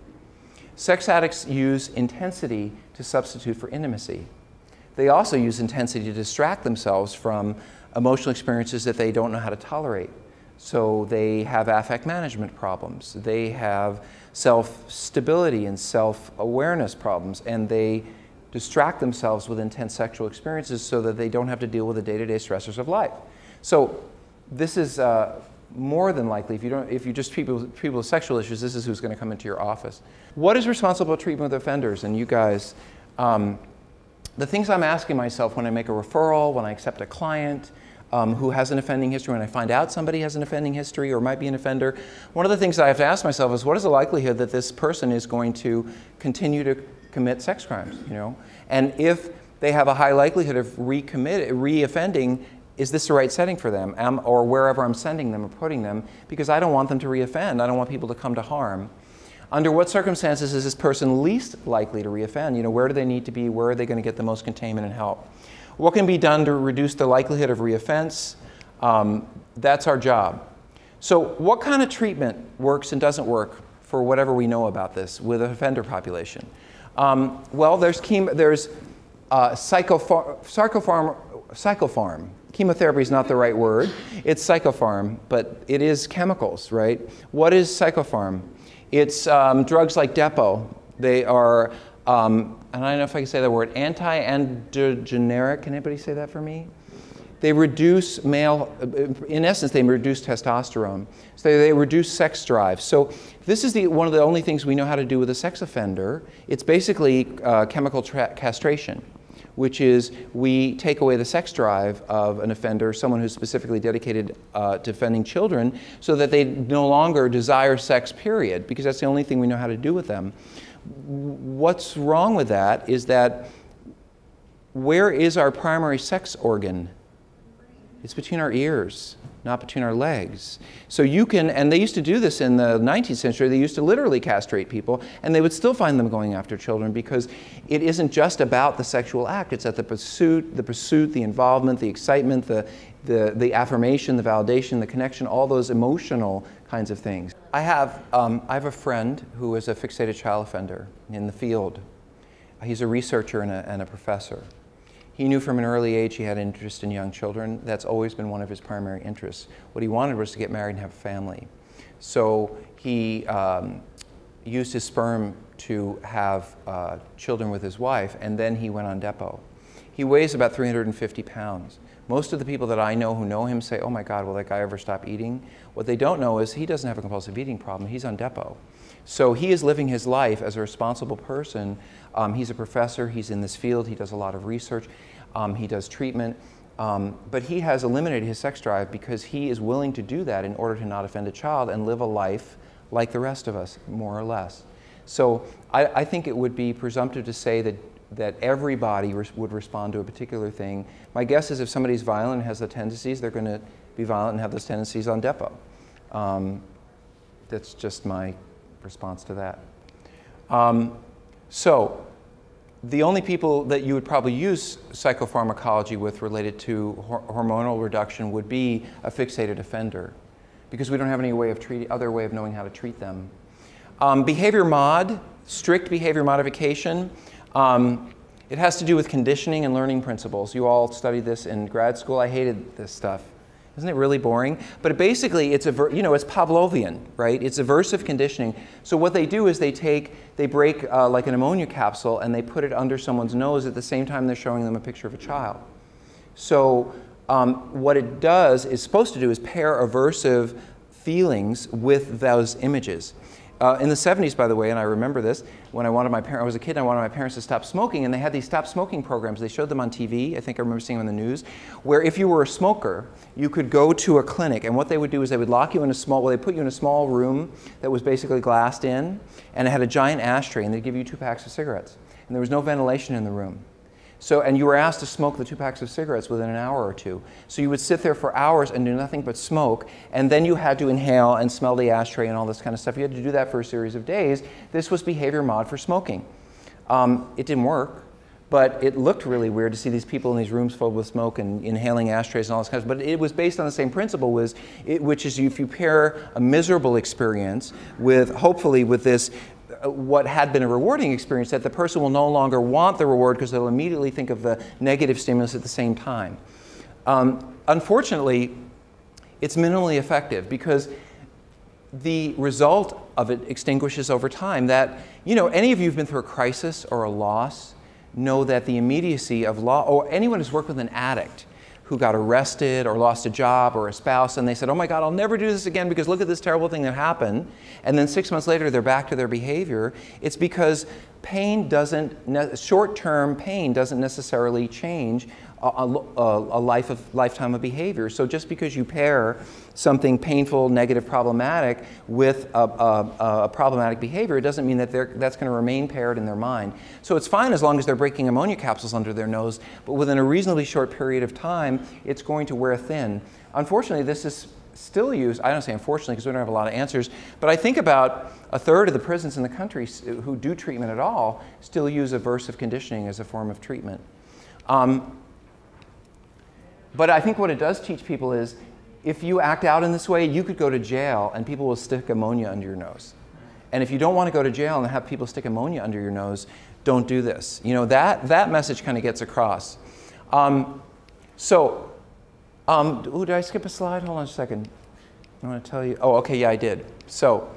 Sex addicts use intensity to substitute for intimacy. They also use intensity to distract themselves from emotional experiences that they don't know how to tolerate. So they have affect management problems. They have self stability and self awareness problems, and they distract themselves with intense sexual experiences so that they don't have to deal with the day to day stressors of life. So this is uh, more than likely, if you, don't, if you just treat people, people with sexual issues, this is who's going to come into your office. What is responsible treatment with offenders? And you guys, um, the things I'm asking myself when I make a referral, when I accept a client, um, who has an offending history, when I find out somebody has an offending history or might be an offender, one of the things I have to ask myself is what is the likelihood that this person is going to continue to commit sex crimes, you know? And if they have a high likelihood of recommit, re-offending, is this the right setting for them? Or wherever I'm sending them or putting them, because I don't want them to reoffend. I don't want people to come to harm. Under what circumstances is this person least likely to reoffend? You know, where do they need to be? Where are they going to get the most containment and help? What can be done to reduce the likelihood of reoffense? Um, that's our job. So, what kind of treatment works and doesn't work for whatever we know about this with an offender population? Um, well, there's, chemo, there's uh, psychopharm, psychopharm. Chemotherapy is not the right word. It's psychopharm, but it is chemicals, right? What is psychopharm? It's um, drugs like Depo. They are um, and I don't know if I can say that word, anti-androgenic. Can anybody say that for me? They reduce male, in essence, they reduce testosterone. So they, reduce sex drive. So this is the, one of the only things we know how to do with a sex offender. It's basically uh, chemical castration, which is we take away the sex drive of an offender, someone who's specifically dedicated uh, to defending children, so that they no longer desire sex, period, because that's the only thing we know how to do with them what's wrong with that is that where is our primary sex organ? It's between our ears, not between our legs. So you can, and they used to do this in the 19th century, they used to literally castrate people, and they would still find them going after children because it isn't just about the sexual act, it's at the pursuit, the pursuit, the involvement, the excitement, the, the, the affirmation, the validation, the connection, all those emotional kinds of things. I have, um, I have a friend who is a fixated child offender in the field. He's a researcher and a, and a professor. He knew from an early age he had an interest in young children. That's always been one of his primary interests. What he wanted was to get married and have a family. So he um, used his sperm to have uh, children with his wife, and then he went on Depo. He weighs about 350 pounds. Most of the people that I know who know him say, oh my God, will that guy ever stop eating? What they don't know is he doesn't have a compulsive eating problem. He's on Depo. So he is living his life as a responsible person. Um, he's a professor, he's in this field, he does a lot of research, um, he does treatment. Um, but he has eliminated his sex drive because he is willing to do that in order to not offend a child and live a life like the rest of us, more or less. So I, I think it would be presumptive to say that, that everybody res would respond to a particular thing. My guess is if somebody's violent and has the tendencies, they're going to be violent and have those tendencies on Depo. Um, that's just my response to that. Um, so, the only people that you would probably use psychopharmacology with related to hor hormonal reduction would be a fixated offender, because we don't have any way of treating, other way of knowing how to treat them. Um, behavior mod, strict behavior modification. Um, it has to do with conditioning and learning principles. You all studied this in grad school. I hated this stuff. Isn't it really boring? But basically, it's a you know it's Pavlovian, right? It's aversive conditioning. So what they do is they take they break uh, like an ammonia capsule and they put it under someone's nose at the same time they're showing them a picture of a child. So um, what it does is supposed to do is pair aversive feelings with those images. Uh, in the 70s, by the way, and I remember this, when I wanted my parents, I was a kid, and I wanted my parents to stop smoking, and they had these stop smoking programs. They showed them on TV. I think I remember seeing them on the news, where if you were a smoker, you could go to a clinic, and what they would do is they would lock you in a small, well, they put you in a small room that was basically glassed in, and it had a giant ashtray, and they'd give you two packs of cigarettes, and there was no ventilation in the room. So, and you were asked to smoke the two packs of cigarettes within an hour or two. So you would sit there for hours and do nothing but smoke, and then you had to inhale and smell the ashtray and all this kind of stuff. You had to do that for a series of days. This was behavior mod for smoking. Um, it didn't work, but it looked really weird to see these people in these rooms filled with smoke and inhaling ashtrays and all this kind of stuff. But it was based on the same principle, was it, which is if you pair a miserable experience with, hopefully, with this what had been a rewarding experience, that the person will no longer want the reward because they'll immediately think of the negative stimulus at the same time. Um, unfortunately, it's minimally effective because the result of it extinguishes over time. That, you know, any of you who've been through a crisis or a loss know that the immediacy of law, or anyone who's worked with an addict, who got arrested or lost a job or a spouse, and they said, Oh my God, I'll never do this again because look at this terrible thing that happened. And then six months later, they're back to their behavior. It's because pain doesn't, short term pain doesn't necessarily change a, a, a, life of, lifetime of behavior. So just because you pair something painful, negative, problematic with a, a, a problematic behavior, it doesn't mean that that's going to remain paired in their mind. So it's fine as long as they're breaking ammonia capsules under their nose, but within a reasonably short period of time, it's going to wear thin. Unfortunately, this is still used, I don't say unfortunately because we don't have a lot of answers, but I think about a third of the prisons in the country who do treatment at all still use aversive conditioning as a form of treatment. Um, but I think what it does teach people is if you act out in this way, you could go to jail and people will stick ammonia under your nose. And if you don't want to go to jail and have people stick ammonia under your nose, don't do this. You know, that, that message kind of gets across. Um, so, um, ooh, did I skip a slide? Hold on a second. I want to tell you. Oh, okay, yeah, I did. So,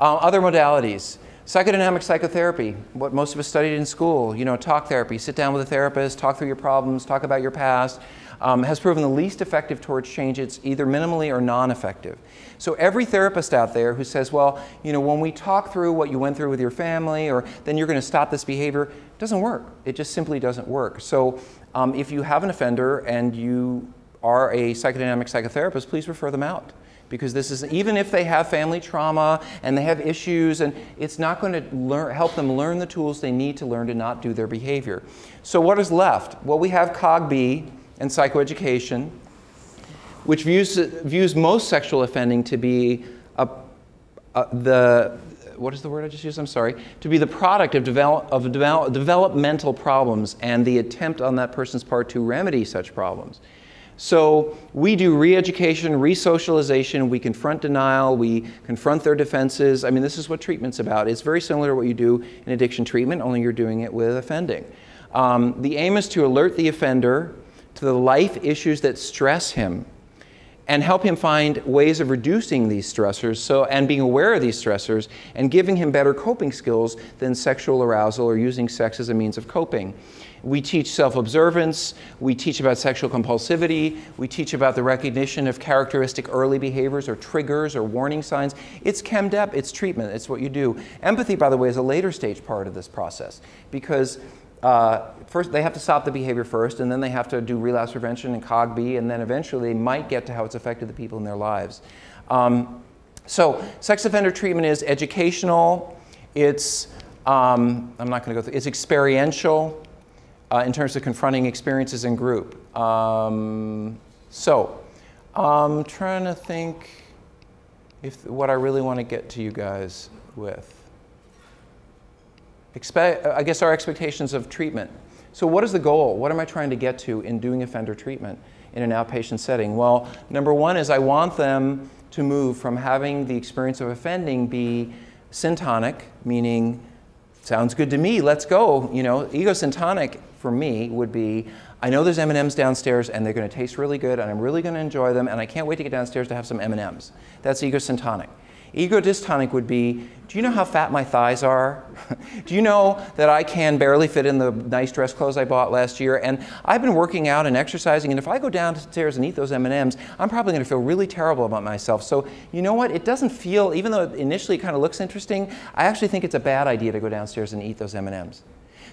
uh, other modalities. Psychodynamic psychotherapy, what most of us studied in school, you know, talk therapy, sit down with a therapist, talk through your problems, talk about your past, um, has proven the least effective towards change. It's either minimally or non-effective. So every therapist out there who says, well, you know, when we talk through what you went through with your family, or then you're going to stop this behavior, doesn't work. It just simply doesn't work. So um, if you have an offender and you are a psychodynamic psychotherapist, please refer them out because this is even if they have family trauma and they have issues and it's not going to learn, help them learn the tools they need to learn to not do their behavior so what is left well we have cog-b and psychoeducation which views, views most sexual offending to be a, a, the what is the word I just used? I'm sorry. To be the product of, develop, of develop, developmental problems and the attempt on that person's part to remedy such problems. So we do re-education, re-socialization, we confront denial, we confront their defenses. I mean, this is what treatment's about. It's very similar to what you do in addiction treatment, only you're doing it with offending. Um, the aim is to alert the offender to the life issues that stress him and help him find ways of reducing these stressors so, and being aware of these stressors and giving him better coping skills than sexual arousal or using sex as a means of coping. We teach self observance, we teach about sexual compulsivity, we teach about the recognition of characteristic early behaviors or triggers or warning signs. It's ChemDep, it's treatment, it's what you do. Empathy, by the way, is a later stage part of this process because uh, first they have to stop the behavior first, and then they have to do relapse prevention and COG-B, and then eventually they might get to how it's affected the people in their lives. Um, so sex offender treatment is educational. It's um, I'm not going to go through. It's experiential uh, in terms of confronting experiences in group. Um, so I'm trying to think if what I really want to get to you guys with. Expect, uh, I guess our expectations of treatment. So what is the goal? What am I trying to get to in doing offender treatment in an outpatient setting? Well, number one is I want them to move from having the experience of offending be syntonic, meaning sounds good to me, let's go. You know, egosyntonic for me would be I know there's M&Ms downstairs and they're going to taste really good and I'm really going to enjoy them and I can't wait to get downstairs to have some M&Ms. That's egosyntonic. Ego dystonic would be, do you know how fat my thighs are? <laughs> do you know that I can barely fit in the nice dress clothes I bought last year? And I've been working out and exercising, and if I go downstairs and eat those M&Ms, I'm probably going to feel really terrible about myself. So you know what? It doesn't feel, even though initially it kind of looks interesting, I actually think it's a bad idea to go downstairs and eat those M&Ms.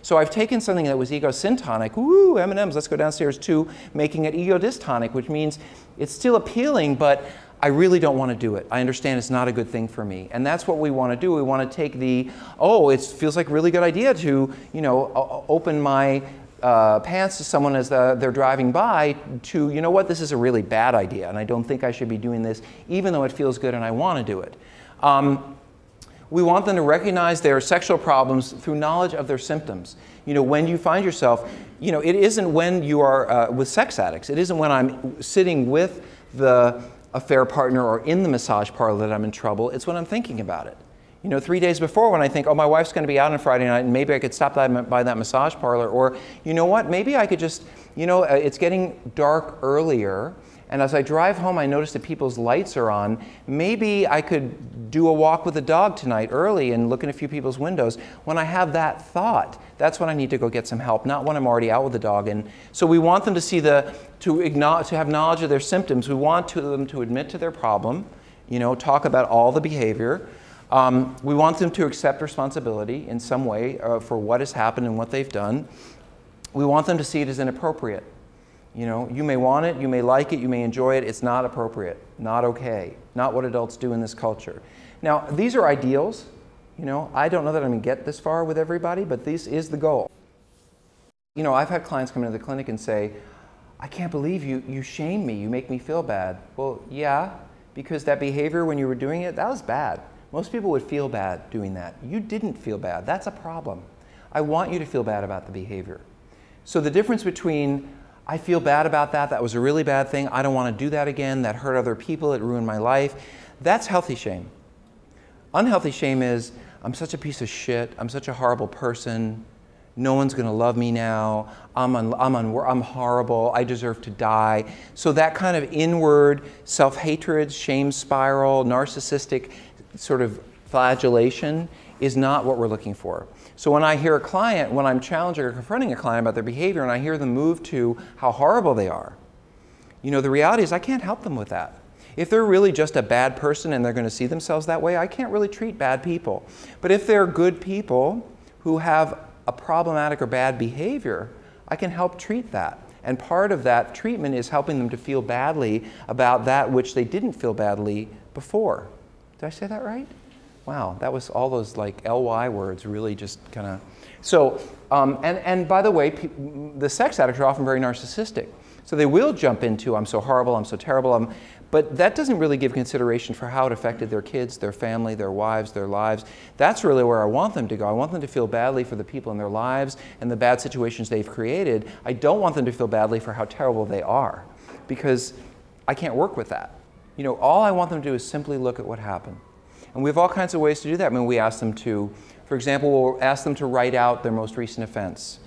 So I've taken something that was ego syntonic, woo, M&Ms, let's go downstairs, too, making it ego dystonic, which means it's still appealing, but I really don't want to do it. I understand it's not a good thing for me. And that's what we want to do. We want to take the, oh, it feels like a really good idea to, you know, open my uh, pants to someone as the, they're driving by to, you know what, this is a really bad idea and I don't think I should be doing this even though it feels good and I want to do it. Um, we want them to recognize their sexual problems through knowledge of their symptoms. You know, when you find yourself, you know, it isn't when you are uh, with sex addicts. It isn't when I'm sitting with the affair partner or in the massage parlor that I'm in trouble. It's when I'm thinking about it. You know, three days before when I think, oh, my wife's going to be out on Friday night and maybe I could stop by, that massage parlor. Or, you know what, maybe I could just, you know, uh, it's getting dark earlier. And as I drive home, I notice that people's lights are on. Maybe I could do a walk with the dog tonight early and look in a few people's windows. When I have that thought, that's when I need to go get some help, not when I'm already out with the dog. And so we want them to see the, to, to have knowledge of their symptoms. We want to, them to admit to their problem, you know, talk about all the behavior. Um, we want them to accept responsibility in some way uh, for what has happened and what they've done. We want them to see it as inappropriate. You know, you may want it, you may like it, you may enjoy it. It's not appropriate, not okay, not what adults do in this culture. Now, these are ideals. You know, I don't know that I'm going to get this far with everybody, but this is the goal. You know, I've had clients come into the clinic and say, I can't believe you, you shame me, you make me feel bad. Well, yeah, because that behavior when you were doing it, that was bad. Most people would feel bad doing that. You didn't feel bad. That's a problem. I want you to feel bad about the behavior. So the difference between I feel bad about that, that was a really bad thing, I don't want to do that again, that hurt other people, it ruined my life, that's healthy shame. Unhealthy shame is I'm such a piece of shit, I'm such a horrible person, no one's going to love me now, I'm, un, I'm, un, I'm horrible, I deserve to die. So that kind of inward self hatred, shame spiral, narcissistic sort of flagellation is not what we're looking for. So when I hear a client, when I'm challenging or confronting a client about their behavior and I hear them move to how horrible they are, you know, the reality is I can't help them with that. If they're really just a bad person and they're going to see themselves that way, I can't really treat bad people. But if they're good people who have a problematic or bad behavior, I can help treat that. And part of that treatment is helping them to feel badly about that which they didn't feel badly before. Did I say that right? Wow, that was all those like ly words really just kind of. So, um, and and by the way, the sex addicts are often very narcissistic. So they will jump into I'm so horrible, I'm so terrible, I'm, but that doesn't really give consideration for how it affected their kids, their family, their wives, their lives. That's really where I want them to go. I want them to feel badly for the people in their lives and the bad situations they've created. I don't want them to feel badly for how terrible they are because I can't work with that. You know, all I want them to do is simply look at what happened. And we have all kinds of ways to do that. I mean, we ask them to, for example, we'll ask them to write out their most recent offense.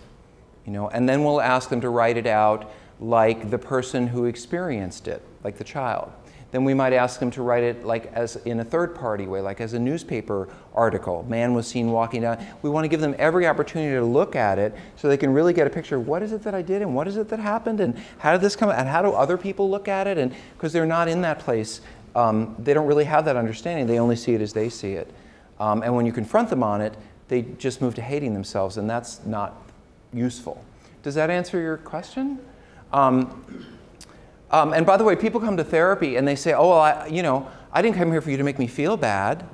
You know, and then we'll ask them to write it out like the person who experienced it, like the child. Then we might ask them to write it like as in a third party way, like as a newspaper article. Man was seen walking down. We want to give them every opportunity to look at it so they can really get a picture of what is it that I did and what is it that happened and how did this come and how do other people look at it and because they're not in that place, um, they don't really have that understanding. They only see it as they see it. Um, and when you confront them on it, they just move to hating themselves, and that's not useful. Does that answer your question? Um, um, and by the way, people come to therapy and they say, oh, well, I, you know, I didn't come here for you to make me feel bad.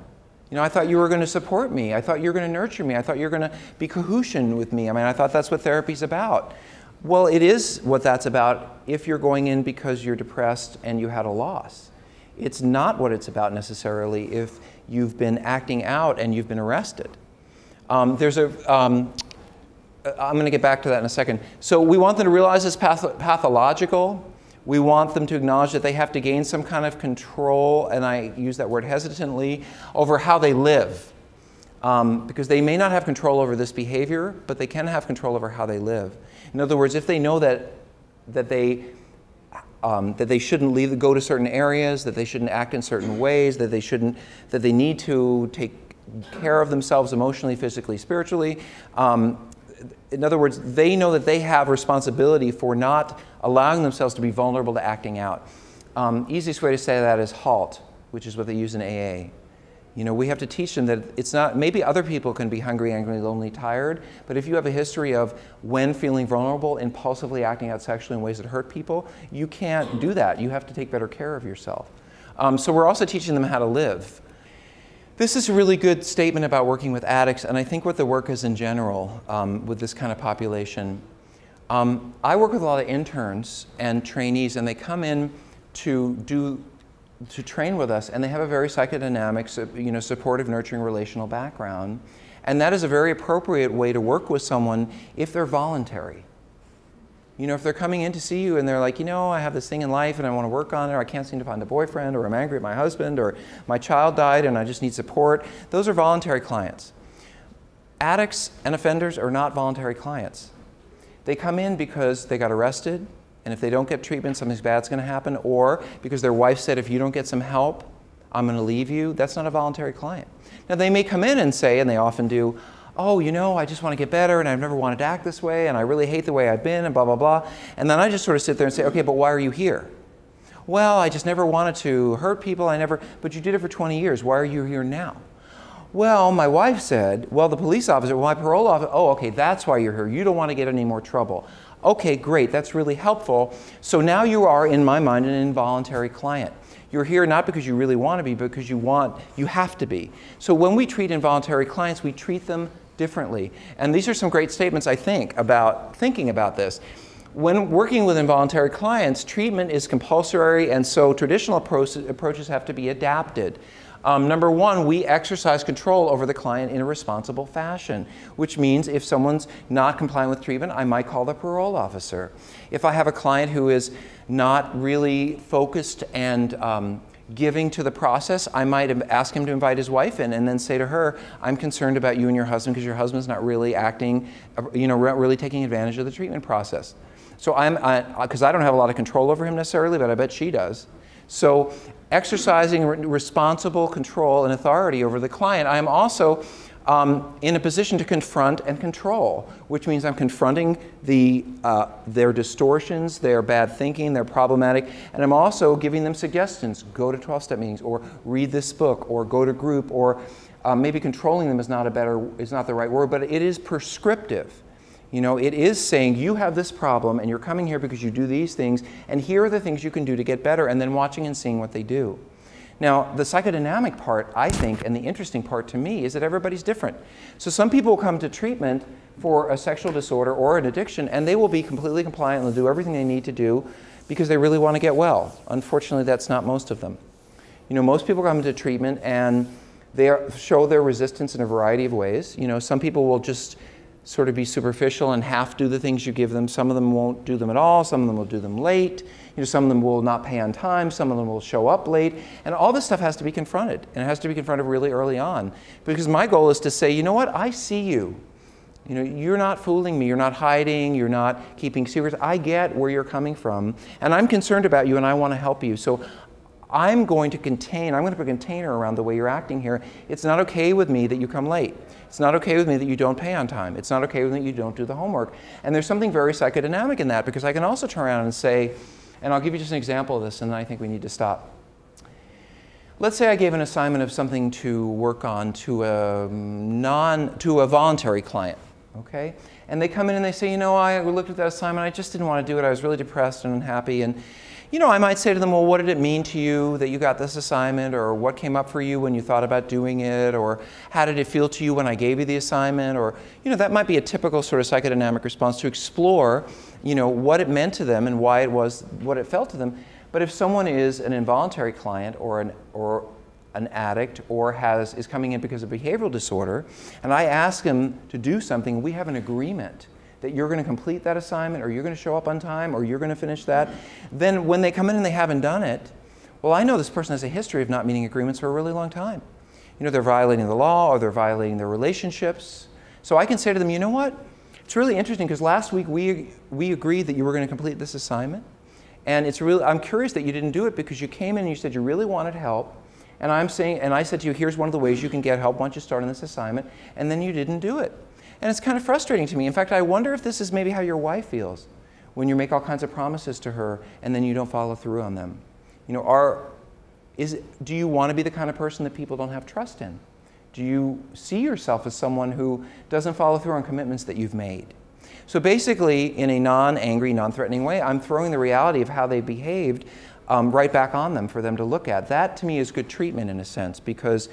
You know, I thought you were going to support me. I thought you were going to nurture me. I thought you were going to be cahootian with me. I mean, I thought that's what therapy's about. Well, it is what that's about if you're going in because you're depressed and you had a loss. It's not what it's about necessarily if you've been acting out and you've been arrested. Um, there's a, I'm going to get back to that in a second. So we want them to realize it's path- pathological. We want them to acknowledge that they have to gain some kind of control, and I use that word hesitantly, over how they live. Um, because they may not have control over this behavior, but they can have control over how they live. In other words, if they know that, that, they, um, that they shouldn't leave, go to certain areas, that they shouldn't act in certain ways, that they, shouldn't, that they need to take care of themselves emotionally, physically, spiritually, um, in other words, they know that they have responsibility for not allowing themselves to be vulnerable to acting out. Um, easiest way to say that is HALT, which is what they use in AA. You know, we have to teach them that it's not, maybe other people can be hungry, angry, lonely, tired, but if you have a history of when feeling vulnerable, impulsively acting out sexually in ways that hurt people, you can't do that. You have to take better care of yourself. Um, so we're also teaching them how to live. This is a really good statement about working with addicts, and I think what the work is in general um, with this kind of population. Um, I work with a lot of interns and trainees, and they come in to do to train with us, and they have a very psychodynamic, you know, supportive, nurturing, relational background, and that is a very appropriate way to work with someone if they're voluntary. You know, if they're coming in to see you and they're like, you know, I have this thing in life and I want to work on it, or I can't seem to find a boyfriend, or I'm angry at my husband, or my child died and I just need support, those are voluntary clients. Addicts and offenders are not voluntary clients. They come in because they got arrested, and if they don't get treatment, something bad's going to happen, or because their wife said, if you don't get some help, I'm going to leave you. That's not a voluntary client. Now, they may come in and say, and they often do, oh, you know, I just want to get better and I've never wanted to act this way and I really hate the way I've been and blah, blah, blah. And then I just sort of sit there and say, okay, but why are you here? Well, I just never wanted to hurt people. I never, but you did it for 20 years. Why are you here now? Well, my wife said, well, the police officer, well, my parole officer, oh, okay, that's why you're here. You don't want to get any more trouble. Okay, great, that's really helpful. So now you are, in my mind, an involuntary client. You're here not because you really want to be, but because you want, you have to be. So when we treat involuntary clients, we treat them differently. And these are some great statements, I think, about thinking about this. When working with involuntary clients, treatment is compulsory, and so traditional approaches have to be adapted. Um, number one, we exercise control over the client in a responsible fashion, which means if someone's not complying with treatment, I might call the parole officer. If I have a client who is not really focused and um, giving to the process, I might ask him to invite his wife in and then say to her, I'm concerned about you and your husband because your husband's not really acting, uh, you know, really taking advantage of the treatment process. So I'm, because I, I, don't have a lot of control over him necessarily, but I bet she does. So exercising responsible control and authority over the client, I am also um, in a position to confront and control, which means I'm confronting the, uh, their distortions, their bad thinking, their problematic, and I'm also giving them suggestions. Go to 12 step meetings, or read this book, or go to group, or uh, maybe controlling them is not, a better, is not the right word, but it is prescriptive. You know, it is saying you have this problem and you're coming here because you do these things, and here are the things you can do to get better, and then watching and seeing what they do. Now, the psychodynamic part, I think, and the interesting part to me is that everybody's different. So some people come to treatment for a sexual disorder or an addiction, and they will be completely compliant and they'll do everything they need to do because they really want to get well. Unfortunately, that's not most of them. You know, most people come into treatment and they are, show their resistance in a variety of ways. You know, some people will just sort of be superficial and half do the things you give them. Some of them won't do them at all. Some of them will do them late. You know, some of them will not pay on time. Some of them will show up late. And all this stuff has to be confronted. And it has to be confronted really early on. Because my goal is to say, you know what? I see you. You know, you're not fooling me. You're not hiding. You're not keeping secrets. I get where you're coming from. And I'm concerned about you and I want to help you. So I'm going to contain, I'm going to put a container around the way you're acting here. It's not okay with me that you come late. It's not okay with me that you don't pay on time. It's not okay with me that you don't do the homework. And there's something very psychodynamic in that because I can also turn around and say, and I'll give you just an example of this, and then I think we need to stop. Let's say I gave an assignment of something to work on to a um, non to a voluntary client, okay? And they come in and they say, you know, I looked at that assignment, I just didn't want to do it. I was really depressed and unhappy. And you know, I might say to them, well, what did it mean to you that you got this assignment? Or what came up for you when you thought about doing it? Or how did it feel to you when I gave you the assignment? Or, you know, that might be a typical sort of psychodynamic response to explore, you know, what it meant to them and why it was, what it felt to them. But if someone is an involuntary client or an, or an addict or has, is coming in because of behavioral disorder, and I ask them to do something, we have an agreement that you're going to complete that assignment or you're going to show up on time or you're going to finish that, then when they come in and they haven't done it, well, I know this person has a history of not meeting agreements for a really long time. You know, they're violating the law or they're violating their relationships. So I can say to them, you know what? It's really interesting because last week we, we agreed that you were going to complete this assignment. And it's really, I'm curious that you didn't do it because you came in and you said you really wanted help. And I'm saying, and I said to you, here's one of the ways you can get help once you start on this assignment. And then you didn't do it. And it's kind of frustrating to me. In fact, I wonder if this is maybe how your wife feels when you make all kinds of promises to her and then you don't follow through on them. You know, are, is, do you want to be the kind of person that people don't have trust in? Do you see yourself as someone who doesn't follow through on commitments that you've made? So basically, in a non angry, non threatening way, I'm throwing the reality of how they behaved um, right back on them for them to look at. That to me is good treatment in a sense because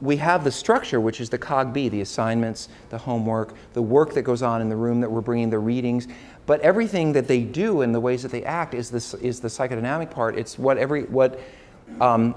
we have the structure, which is the COG-B, the assignments, the homework, the work that goes on in the room that we're bringing, the readings. But everything that they do and the ways that they act is, this, is the psychodynamic part. It's what every, what, um,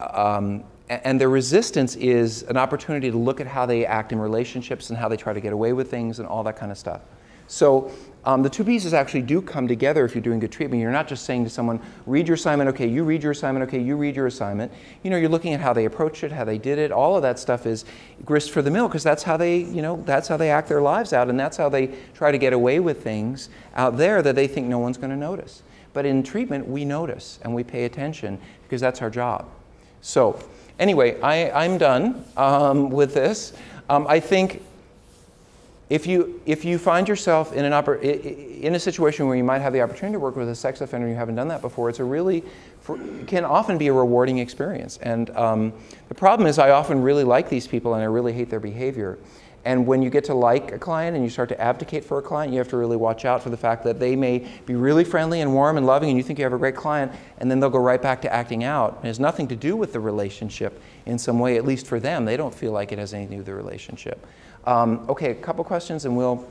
um, and their resistance is an opportunity to look at how they act in relationships and how they try to get away with things and all that kind of stuff. So um, the two pieces actually do come together if you're doing good treatment. You're not just saying to someone, read your assignment, okay, you read your assignment, okay, you read your assignment. You know, you're looking at how they approached it, how they did it. All of that stuff is grist for the mill because that's how they, you know, that's how they act their lives out and that's how they try to get away with things out there that they think no one's going to notice. But in treatment, we notice and we pay attention because that's our job. So, anyway, I, am done um, with this. Um, I think if you, if you find yourself in, an oppor- in a situation where you might have the opportunity to work with a sex offender and you haven't done that before, it's a really, can often be a rewarding experience. And um, the problem is I often really like these people and I really hate their behavior. And when you get to like a client and you start to advocate for a client, you have to really watch out for the fact that they may be really friendly and warm and loving and you think you have a great client and then they'll go right back to acting out. It has nothing to do with the relationship in some way, at least for them. They don't feel like it has anything to do with the relationship. Um, okay, a couple questions and we'll